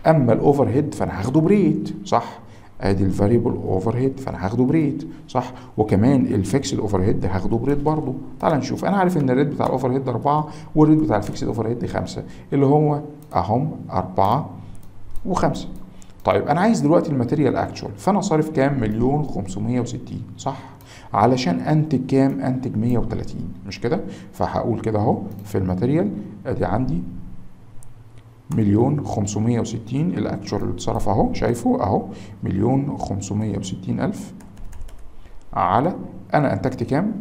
Speaker 1: أما ال overhead فأنا هاخده ب rate صح؟ ادي ال variable overhead فانا هاخده ب rate صح؟ وكمان ال fixed overhead هاخده ب rate برضه. تعال نشوف. أنا عارف ان ال rate بتاع ال overhead 4 وال rate بتاع ال fixed overhead 5 اللي هو اهم 4 و5 طيب أنا عايز دلوقتي ال material actual فانا صارف كام؟ مليون 560 صح؟ علشان انتج كام؟ انتج 130 مش كده؟ فهقول كده اهو في ال material. ادي عندي مليون خمسمية وستين. ال actual اللي اتصرف أهو شايفه أهو مليون خمسمية وستين ألف. على أنا انتجت كام؟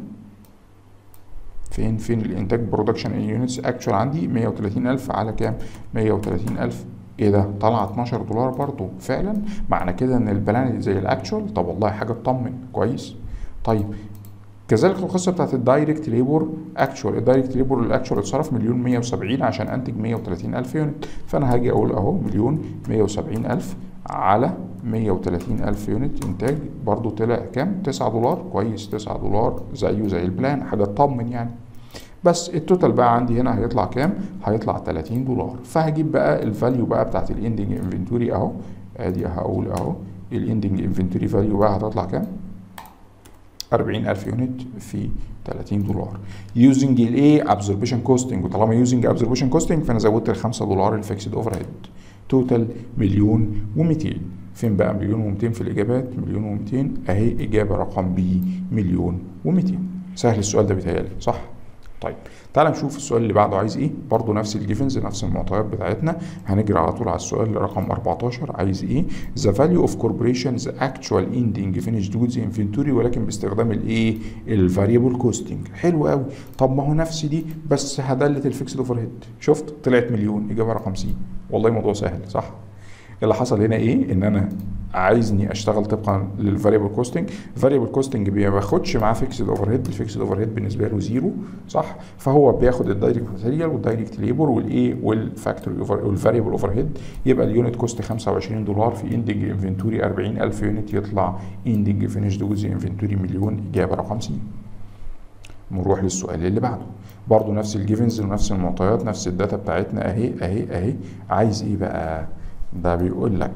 Speaker 1: فين فين الإنتاج production units actual عندي مية وتلاتين ألف. على كام؟ مية وتلاتين ألف. إيه ده؟ طلع 12 دولار برضو. فعلا؟ معنى كده إن ال plan زي ال actual طب والله حاجة تطمن. كويس؟ طيب كذلك القصة بتاعت ال direct labor actual ال direct labor ال actual اتصرف مليون 170 عشان أنتج 130 ألف unit فأنا هاجي أقول أهو مليون 170 ألف على 130 ألف unit إنتاج. برضو طلع كام؟ 9 دولار. كويس 9 دولار. زيه زي ال plan. حاجة تطمن يعني. بس ال total بقى عندي هنا هيطلع كام؟ هيطلع 30 دولار. فهجيب بقى ال value بقى بتاعت ال ending inventory أهو. أدي هقول أهو. ال ending inventory value بقى هتطلع كام؟ 40000 unit في 30 دولار. using الايه absorption costing وطالما using absorption costing فأنا زودت ال 5 دولار ال fixed overhead total مليون و200 فين بقى مليون و200 في الإجابات؟ مليون و200 أهي إجابة رقم B مليون و200 سهل السؤال ده بيتهيألي صح؟ طيب. تعال نشوف السؤال اللي بعده عايز إيه. برضه نفس ال givens نفس المعطيات بتاعتنا. هنجري على طول على السؤال رقم 14 عايز إيه؟ The value of Valyn Corporation's actual ending finished goods inventory ولكن باستخدام الايه ال variable costing حلو قوي طب ما هو نفس دي بس هدلت ال fixed overhead شفت؟ طلعت مليون. إجابة رقم C والله الموضوع سهل صح؟ اللي حصل هنا إيه؟ إن أنا عايزني أشتغل طبقا لل variable costing ال variable costing ما بياخدش معاه fixed overhead ال fixed overhead بالنسبة له zero صح؟ فهو بياخد ال direct material وال direct labor والايه وال factory over وال variable overhead يبقى ال unit cost 25 دولار في ending inventory 40000 unit يطلع ending finished goods inventory مليون إجابة رقم C نروح للسؤال اللي بعده. برضه نفس ال givens ونفس المعطيات نفس ال data بتاعتنا أهي أهي أهي. عايز إيه بقى؟ ده بيقول لك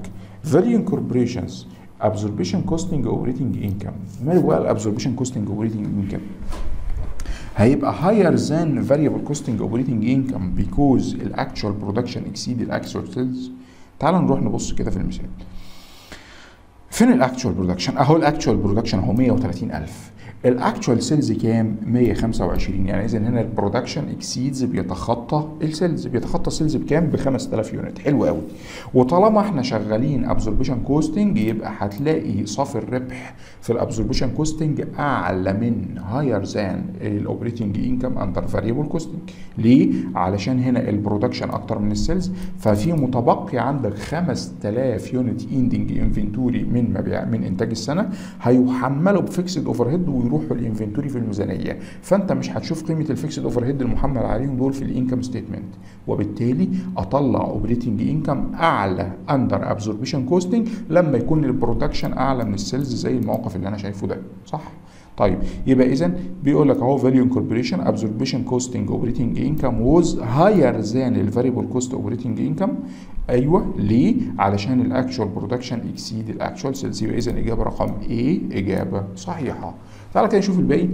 Speaker 1: Valyn Corporation's absorption costing operating income هو بقى absorption costing operating income هيبقى higher than variable costing operating income because ال actual production exceed actual sales تعال نروح نبص كده في المثال فين ال actual production اهو ال actual production اهو 130000 ال actual sales كام؟ 125 يعني اذا هنا ال production exceeds بيتخطى ال sales بيتخطى ال sales بكام؟ ب 5000 unit حلو قوي وطالما إحنا شغالين absorption costing يبقى هتلاقي صافي الربح في ال absorption costing أعلى من higher than ال operating income under variable costing ليه؟ علشان هنا ال production أكتر من ال sales ففي متبقي عندك 5000 unit ending inventory من مبيع من إنتاج السنة هيحملوا ب fixed overhead ويروحوا ال inventory في الميزانية. فأنت مش هتشوف قيمة ال fixed overhead المحمل عليهم دول في ال income statement. وبالتالي أطلع operating income أعلى under absorption costing لما يكون ال production أعلى من ال sales زي الموقف اللي أنا شايفه ده. صح؟ طيب يبقى اذا بيقول لك أهو Valyn Corporation absorption costing operating income was higher than ال variable cost operating income أيوه ليه؟ علشان ال actual production exceed ال actual sales يبقى اذا الاجابه رقم A إجابة صحيحة. تعالى كده نشوف الباقي.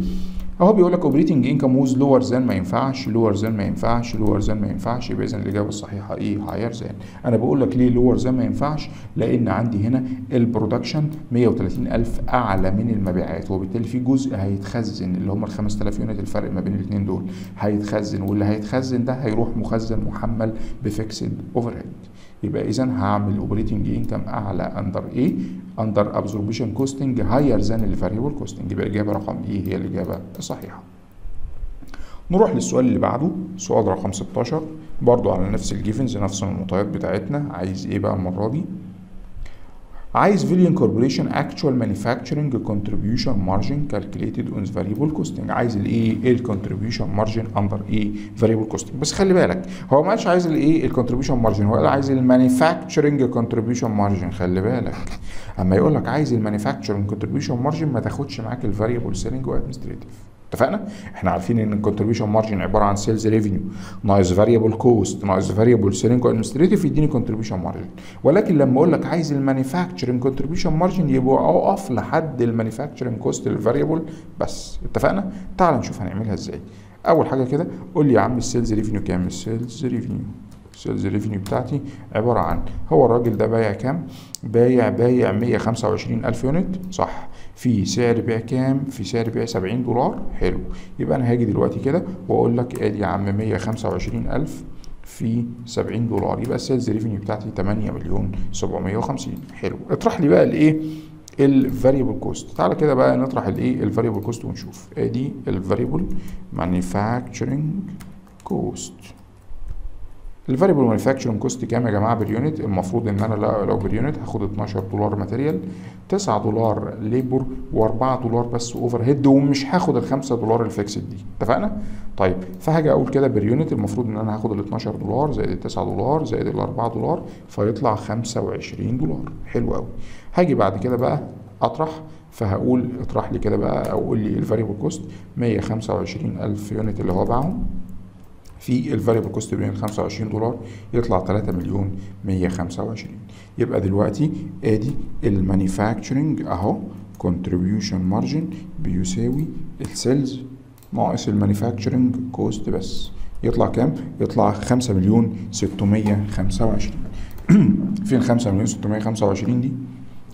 Speaker 1: اهو بيقول لك operating income was lower than ما ينفعش lower than ما ينفعش lower than ما ينفعش. يبقى اذا الإجابة الصحيحة إيه higher than أنا بقول لك ليه lower than ما ينفعش؟ لأن عندي هنا ال production 130000 أعلى من المبيعات وبالتالي في جزء هيتخزن اللي هم ال 5000 unit الفرق ما بين الاثنين دول. هيتخزن واللي هيتخزن ده هيروح مخزن محمل ب fixed overhead يبقى اذا هعمل operating income أعلى under إيه under absorption costing higher than ال variable costing يبقى الإجابة رقم A هي الإجابة الصحيحة. نروح للسؤال اللي بعده. سؤال رقم 16 برضو على نفس ال givens نفس المعطيات بتاعتنا. عايز إيه بقى المرة دي؟ عايز Valyn Corporation actual manufacturing contribution margin calculated on variable costing عايز الايه إيه ال contribution margin under إيه variable costing بس خلي بالك هو ما قالش عايز الايه ال contribution margin هو قال عايز ال manufacturing contribution margin خلي بالك. أما يقول لك عايز ال manufacturing contribution margin ما تاخدش معاك ال variable selling و administrative اتفقنا؟ إحنا عارفين ان ال contribution margin عبارة عن sales revenue ناقص variable cost ناقص variable selling و administrative يديني contribution margin ولكن لما أقول لك عايز ال manufacturing contribution margin يبقى اقف لحد ال manufacturing cost ال variable بس اتفقنا؟ تعال نشوف هنعملها إزاي. أول حاجة كده قول لي يا عم ال sales revenue كام؟ ال sales revenue ال sales revenue بتاعتي عبارة عن هو الراجل ده بايع كام؟ بايع بايع 125000 unit صح في سعر بيع كام؟ في سعر بيع 70 دولار. حلو. يبقى أنا هاجي دلوقتي كده وأقول لك أدي يا عم 125000 في 70 دولار. يبقى ال sales revenue بتاعتي 8 مليون 750 حلو. اطرح لي بقى الإيه؟ ال variable cost تعالى كده بقى نطرح الإيه؟ ال variable cost ونشوف. أدي ال variable manufacturing cost ال variable manufacturing cost كام يا جماعة بال unit المفروض إن أنا لو بال unit هاخد 12 دولار material 9 دولار labor و4 دولار بس overhead ومش هاخد ال 5 دولار ال fixed دي. اتفقنا؟ طيب فهاجي أقول كده بال unit المفروض إن أنا هاخد ال 12 دولار زائد ال 9 دولار زائد ال 4 دولار فيطلع 25 دولار. حلو قوي هاجي بعد كده بقى أطرح فهقول اطرح لي كده بقى أو قول لي ال variable cost 125000 unit اللي هو باعهم. في ال variable cost ب 25 دولار يطلع 3 مليون 125 يبقى دلوقتي ادي ال manufacturing اهو contribution margin بيساوي ال sales ناقص ال manufacturing cost بس يطلع كام؟ يطلع 5 مليون 625 فين 5 مليون 625 دي؟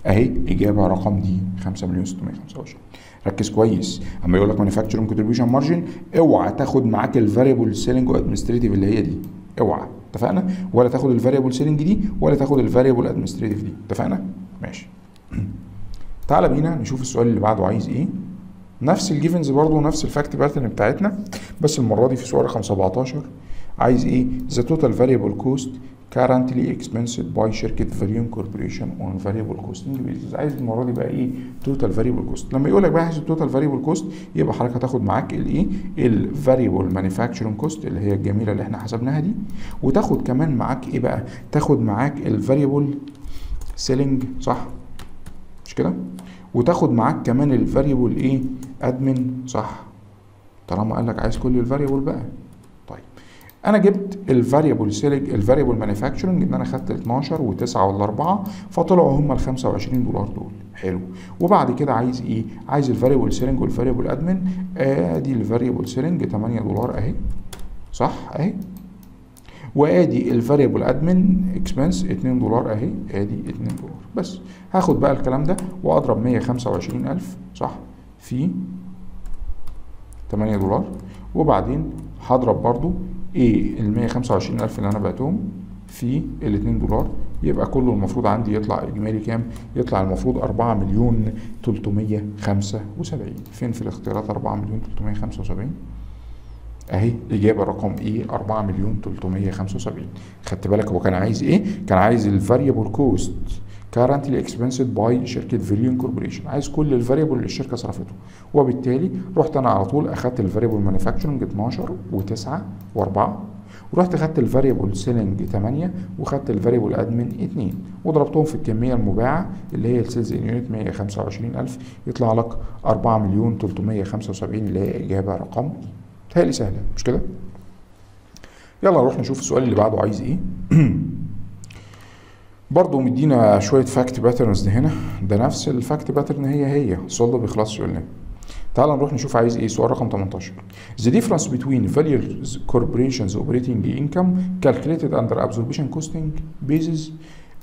Speaker 1: اهي إجابة رقم D 5 مليون 625 ركز كويس. أما يقول لك manufacturing contribution margin اوعى تاخد معاك ال variable selling و administrative اللي هي دي. اوعى. اتفقنا؟ ولا تاخد ال variable selling دي ولا تاخد ال variable administrative دي. اتفقنا؟ ماشي. تعالى بينا نشوف السؤال اللي بعده عايز إيه. نفس ال givens برضه نفس ال fact pattern بتاعتنا بس المرة دي في سؤال رقم 17 عايز إيه؟ the total variable cost currently expensed by شركة Valyn Corporation on variable costing basis عايز المرة دي بقى إيه؟ total variable cost لما يقول لك بقى عايز ال total variable cost يبقى حضرتك هتاخد معاك الايه ال variable manufacturing cost اللي هي الجميلة اللي إحنا حسبناها دي. وتاخد كمان معاك إيه بقى؟ تاخد معاك ال variable selling صح؟ مش كده؟ وتاخد معاك كمان ال variable إيه؟ admin صح؟ طالما قال لك عايز كل ال variable بقى. أنا جبت ال variable selling ال variable manufacturing إن أنا خدت 12 و9 ولا 4 فطلعوا هم ال 25 دولار دول. حلو. وبعد كده عايز إيه؟ عايز ال variable selling وال variable admin آدي ال variable selling 8 دولار أهي. صح؟ أهي. وآدي ال variable admin expense 2 دولار أهي. آدي 2 دولار. بس. هاخد بقى الكلام ده وأضرب 125000 صح؟ في 8 دولار. وبعدين هضرب برضو إيه ال 125000 اللي أنا بعتهم في ال 2 دولار يبقى كله المفروض عندي يطلع إجمالي كام؟ يطلع المفروض 4 مليون 375 فين في الاختيارات 4 مليون 375 أهي إجابة رقم إيه 4 مليون 375 خدت بالك هو كان عايز إيه؟ كان عايز ال variable cost currently expensed by شركة Valyn Corporation عايز كل ال variable اللي الشركة صرفته. وبالتالي رحت أنا على طول أخدت ال variable manufacturing 12 و9 و4 ورحت خدت ال variable selling 8 وخدت ال variable admin 2 وضربتهم في الكمية المباعة اللي هي ال sales in unit 125000 يطلع لك 4 مليون 375 اللي هي اجابه رقم تهيألي سهلة. مش كده؟ يلا نروح نشوف السؤال اللي بعده عايز إيه. برضه مدينا شوية fact patterns هنا. ده نفس ال fact pattern هي هي. ده بيخلصش ولا تعال نروح نشوف عايز إيه. سؤال رقم 18 The difference between Valyn Corporation's operating income calculated under absorption costing basis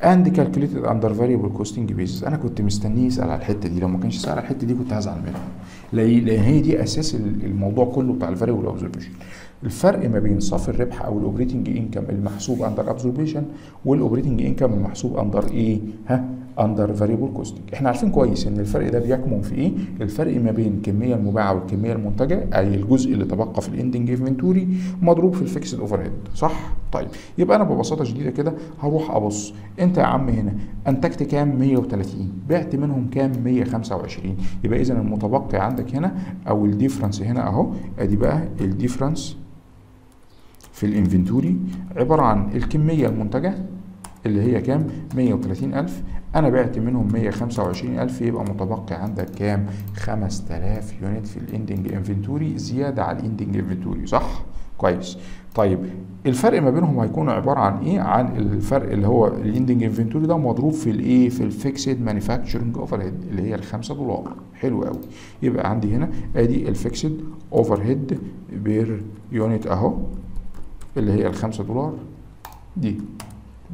Speaker 1: and calculated under variable costing basis. أنا كنت مستنيه يسأل على الحتة دي. لو ما كانش سأل على الحتة دي كنت هزعل منه. لأن هي دي أساس الموضوع كله بتاع ال variable absorption الفرق ما بين صافي الربح أو ال operating income المحسوب under absorption وال operating income المحسوب under إيه؟ ها؟ under variable costing إحنا عارفين كويس إن الفرق ده بيكمن في إيه؟ الفرق ما بين الكميه المباعة والكمية المنتجة أي الجزء اللي تبقى في ال ending inventory مضروب في ال fixed overhead صح؟ طيب يبقى أنا ببساطة شديدة كده هروح أبص. أنت يا عم هنا أنتجت كام؟ 130 بعت منهم كام؟ 125 يبقى اذا المتبقي عندك هنا أو ال difference هنا أهو. أدي بقى ال difference في ال inventory عبارة عن الكمية المنتجة اللي هي كام؟ 130 ألف. أنا بعت منهم 125 ألف يبقى متبقي عندك كام؟ 5000 unit في ال ending inventory زيادة على ال ending inventory صح؟ كويس. طيب الفرق ما بينهم هيكون عبارة عن إيه؟ عن الفرق اللي هو ال ending inventory ده مضروب في الإيه؟ في ال fixed manufacturing overhead اللي هي ال 5 دولار. حلو قوي يبقى عندي هنا أدي ال fixed overhead per unit أهو. اللي هي الخمسة دولار. دي.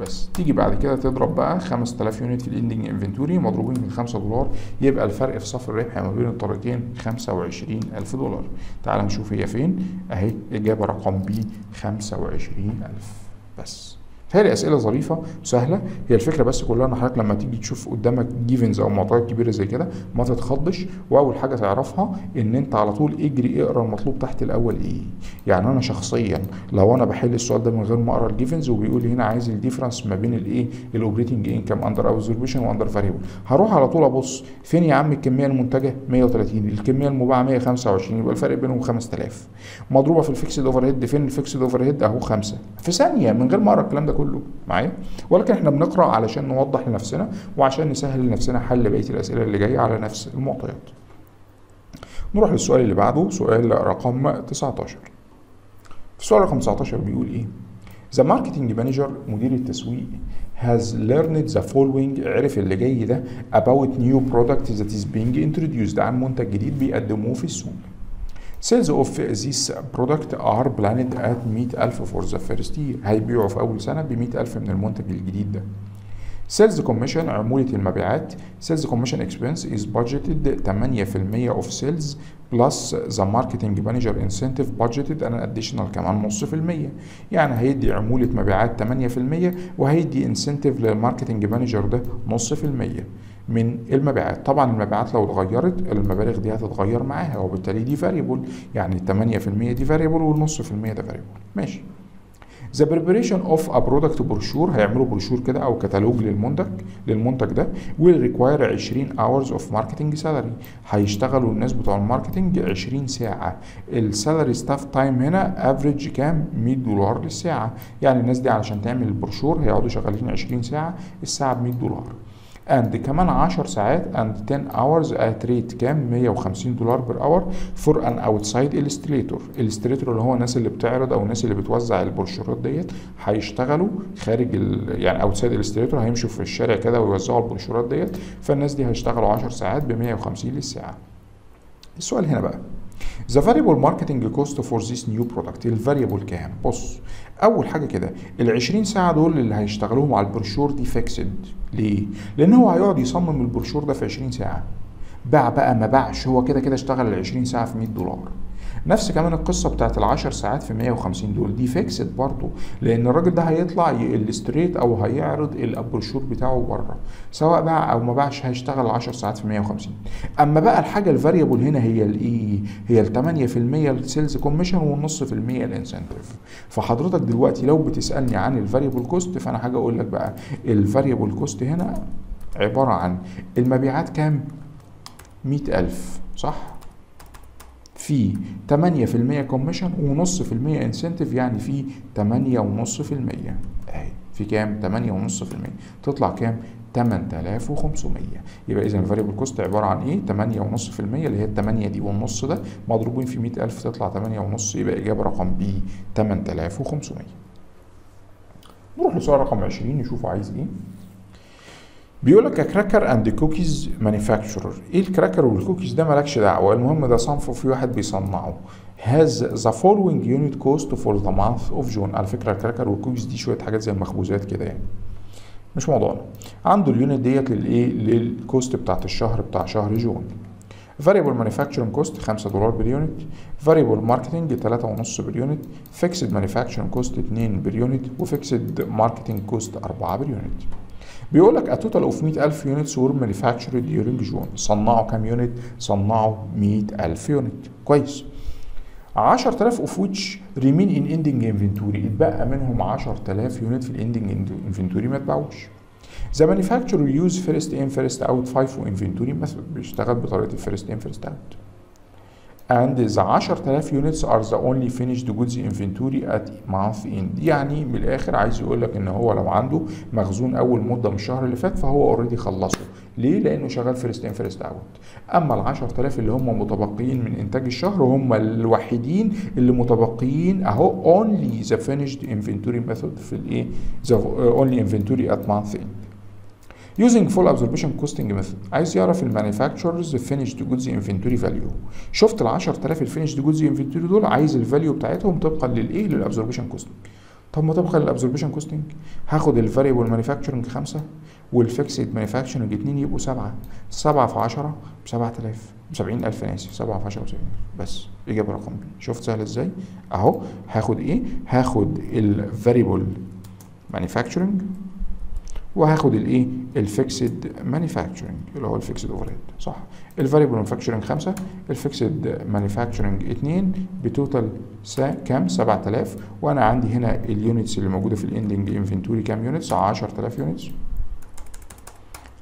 Speaker 1: بس. تيجي بعد كده تضرب بقى 5000 unit في ال ending inventory مضروبين في 5 دولار يبقى الفرق في صافي الربح ما بين الطريقين 25000 دولار. تعال نشوف هي فين. اهي إجابة رقم B 25000 بس. هذه أسئلة ظريفة وسهله هي الفكرة بس كلها إن حضرتك لما تيجي تشوف قدامك givens أو معطيات كبيرة زي كده ما تتخضش. وأول حاجة تعرفها إن أنت على طول اجري اقرأ المطلوب تحت الأول إيه. يعني أنا شخصيا لو أنا بحل السؤال ده من غير ما أقرأ ال givens وبيقول لي هنا عايز ال difference ما بين الايه ال operating income under absorption و under variable هروح على طول أبص فين يا عم الكمية المنتجة؟ 130 الكمية المباعة 125 يبقى الفرق بينهم 5000 مضروبة في ال fixed overhead فين ال fixed overhead أهو 5 في ثانية من غير ما أقرأ الكلام ده كله معايا؟ ولكن إحنا بنقرأ علشان نوضح لنفسنا وعشان نسهل لنفسنا حل بقية الأسئلة اللي جاية على نفس المعطيات. نروح للسؤال اللي بعده سؤال رقم 19 في السؤال رقم 19 بيقول إيه؟ The marketing manager مدير التسويق has learned the following عرف اللي جاي ده about new product that is being introduced عن منتج جديد بيقدموه في السوق. sales of this product are planned at 100000 for the first year هيبيعوا في أول سنة ب 100000 من المنتج الجديد ده. sales commission عمولة المبيعات. sales commission expense is budgeted 8% of sales plus the marketing manager incentive budgeted an additional كمان نص في المية. يعني هيدي عمولة مبيعات 8% وهيدي incentive لل marketing manager ده نص في المية. من المبيعات. طبعا المبيعات لو اتغيرت المبالغ دي هتتغير معاها وبالتالي دي variable يعني 8% دي variable والنص في المية ده variable ماشي. the preparation of a product brochure هيعملوا بروشور كده أو كتالوج للمنتج للمنتج ده will require 20 hours of marketing salary هيشتغلوا الناس بتوع ال marketing 20 ساعة. ال salary staff time هنا average كام؟ 100 دولار للساعة. يعني الناس دي علشان تعمل البروشور هيقعدوا شغالين 20 ساعة الساعة ب 100 دولار. And كمان 10 ساعات and 10 hours at rate كام؟ 150 دولار per hour for an outside illustrator. Illustrator اللي هو الناس اللي بتعرض أو الناس اللي بتوزع البروشورات ديت هيشتغلوا خارج ال... يعني outside illustrator هيمشوا في الشارع كده ويوزعوا البروشورات ديت فالناس دي هيشتغلوا 10 ساعات ب 150 للساعة. السؤال هنا بقى. The variable marketing cost for this new product ال variable كام؟ بص أول حاجة كده ال 20 ساعة دول اللي هيشتغلوهم على البروشور دي fixed ليه؟ لأن هو هيقعد يصمم البروشور ده في 20 ساعة باع بقى ما باعش هو كده كده اشتغل ال 20 ساعة في 100 دولار نفس كمان القصة بتاعت ال 10 ساعات في 150 دول. دي fixed برضه لأن الراجل ده هيطلع ال street أو هيعرض البروشور بتاعه بره. سواء باع أو ما باعش هيشتغل 10 ساعات في 150 أما بقى الحاجة ال variable هنا هي الايه هي ال 8% ال sales commission والنص في المية ال incentive فحضرتك دلوقتي لو بتسألني عن ال variable cost فأنا حاجة أقول لك بقى ال variable cost هنا عبارة عن المبيعات كام؟ 100000 صح؟ في 8% commission ونص في المية incentive يعني في 8 ونص في المية. أهي في كام؟ 8 ونص في المية. تطلع كام؟ 8500 يبقى إذا ال variable cost عبارة عن إيه؟ 8 ونص في المية اللي هي ال 8 دي والنص ده. مضروبين في 100000 تطلع 8 ونص يبقى إجابة رقم B 8500 نروح لسؤال رقم 20 نشوفه عايز إيه. بيقول لك cracker and cookies manufacturer إيه ال cracker وال cookies ده؟ مالكش دعوة. المهم ده صنف في واحد بيصنعه. Has the following unit cost for the month of June. على فكرة ال cracker وال cookies دي شوية حاجات زي المخبوزات كده يعني. مش موضوعنا. عنده ال unit ديت للإيه؟ لل cost بتاعت الشهر بتاع شهر June variable manufacturing cost 5 دولار بال unit variable marketing 3.5 بال unit fixed manufacturing cost 2 بال unit و fixed marketing cost 4 بال unit بيقول لك a total of 100000 units were manufactured during June صنعوا كام unit صنعوا 100000 unit كويس. 10000 of which remain in ending inventory اتبقى منهم 10000 unit في ال ending inventory ما اتباعوش. the manufacturer use first in first out 5 inventory بيشتغل بطريقة ال first in first out and the 10000 units are the only finished goods inventory at month end. يعني من الآخر عايز يقول لك إن هو لو عنده مخزون أول مدة من الشهر اللي فات فهو already خلصه. ليه؟ لأنه شغال first in first out أما ال 10000 اللي هم متبقيين من إنتاج الشهر هم الوحيدين اللي متبقيين أهو only the finished inventory method في الايه only inventory at month end. Using full absorption costing method عايز يعرف ال manufacturer's finished goods inventory value. شفت ال 10000 ال finished goods inventory دول؟ عايز ال value بتاعتهم طبقا للايه لل absorption costing طب ما طبقا لل absorption costing هاخد ال variable manufacturing 5 وال fixed manufacturing 2 يبقوا 7 7 في 10 ب 7000 ب 70000 أنا آسف. 7 في 10 ب 70000 بس إجابة رقم B شفت سهل إزاي؟ أهو هاخد إيه؟ هاخد ال variable manufacturing وهاخد الايه ال fixed manufacturing اللي هو ال fixed overhead صح. ال variable manufacturing 5 ال fixed manufacturing 2 ب total كام؟ 7000 وأنا عندي هنا ال units اللي موجودة في ال ending inventory كام units 10000 units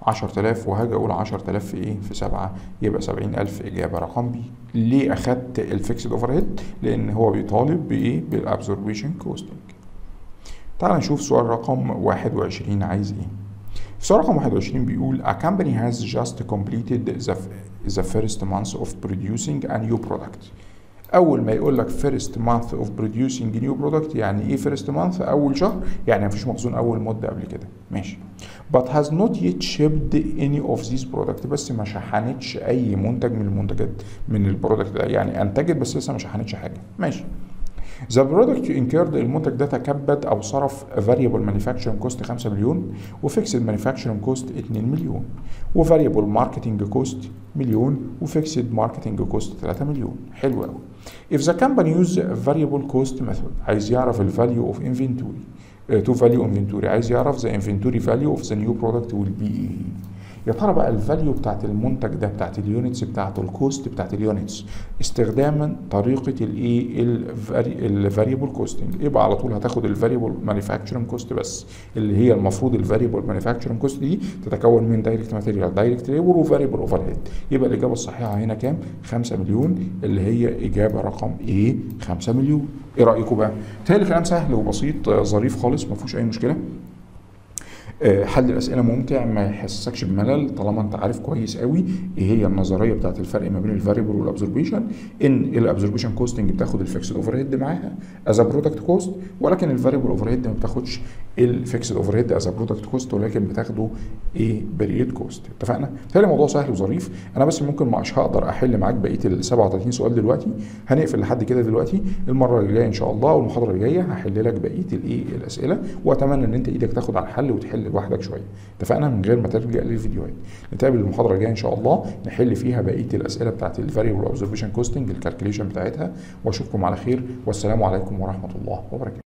Speaker 1: 10000 وهاجي أقول 10000 في إيه؟ في 7 يبقى 70000 إجابة رقم. B ليه أخدت ال fixed overhead لأن هو بيطالب بإيه؟ بال absorption costing تعال نشوف سؤال رقم 21 عايز إيه. في سؤال رقم 21 بيقول a company has just completed the, the first month of producing a new product. أول ما يقول لك first month of producing new product يعني إيه first month أول شهر؟ يعني مفيش مخزون أول مدة قبل كده. ماشي. But has not yet shipped any of these product. بس ما شحنتش أي منتج من المنتجات من البرودكت ده. يعني أنتجت بس لسه ما شحنتش حاجة. ماشي. The product incurred المنتج ده تكبد أو صرف variable manufacturing cost 5 مليون و fixed manufacturing cost 2 مليون و variable marketing cost مليون و fixed marketing cost 3 مليون حلو قوي If the company use variable cost method عايز يعرف ال value of inventory uh, to value inventory عايز يعرف the inventory value of the new product will be إيه يا ترى بقى ال value بتاعت المنتج ده بتاعت ال units بتاعته ال cost بتاعت ال units استخداما طريقة الايه ال variable costing يبقى على طول هتاخد ال variable manufacturing cost بس. اللي هي المفروض ال variable manufacturing cost دي تتكون من direct material direct labor و variable overhead يبقى الإجابة الصحيحة هنا كام؟ 5 مليون اللي هي إجابة رقم A 5 مليون. إيه رايكم بقى؟ تهيألي كلام سهل وبسيط ظريف خالص ما فيهوش أي مشكلة. حل الأسئلة ممتع ما يحسسكش بملل طالما أنت عارف كويس قوي إيه هي النظرية بتاعت الفرق ما بين ال variable وال absorption إن ال absorption costing بتاخد ال fixed overhead معاها as product cost ولكن ال variable overhead ما بتاخدش ال fixed overhead as product cost ولكن بتاخده إيه period cost اتفقنا؟ بالتالي الموضوع سهل وظريف. أنا بس ممكن مش هقدر أحل معاك بقية ال 37 سؤال دلوقتي. هنقفل لحد كده دلوقتي. المرة اللي جاية إن شاء الله والمحاضرة اللي جاية هحل لك بقية الايه الأسئلة وأتمنى إن أنت إيدك تاخد على الحل وتحل لوحدك شوية. اتفقنا؟ من غير ما تلجأ للفيديوهات. نتقابل المحاضرة الجاية إن شاء الله نحل فيها بقية الأسئلة بتاعت ال variable absorption costing ال calculation بتاعتها. وأشوفكم على خير. والسلام عليكم ورحمة الله وبركاته.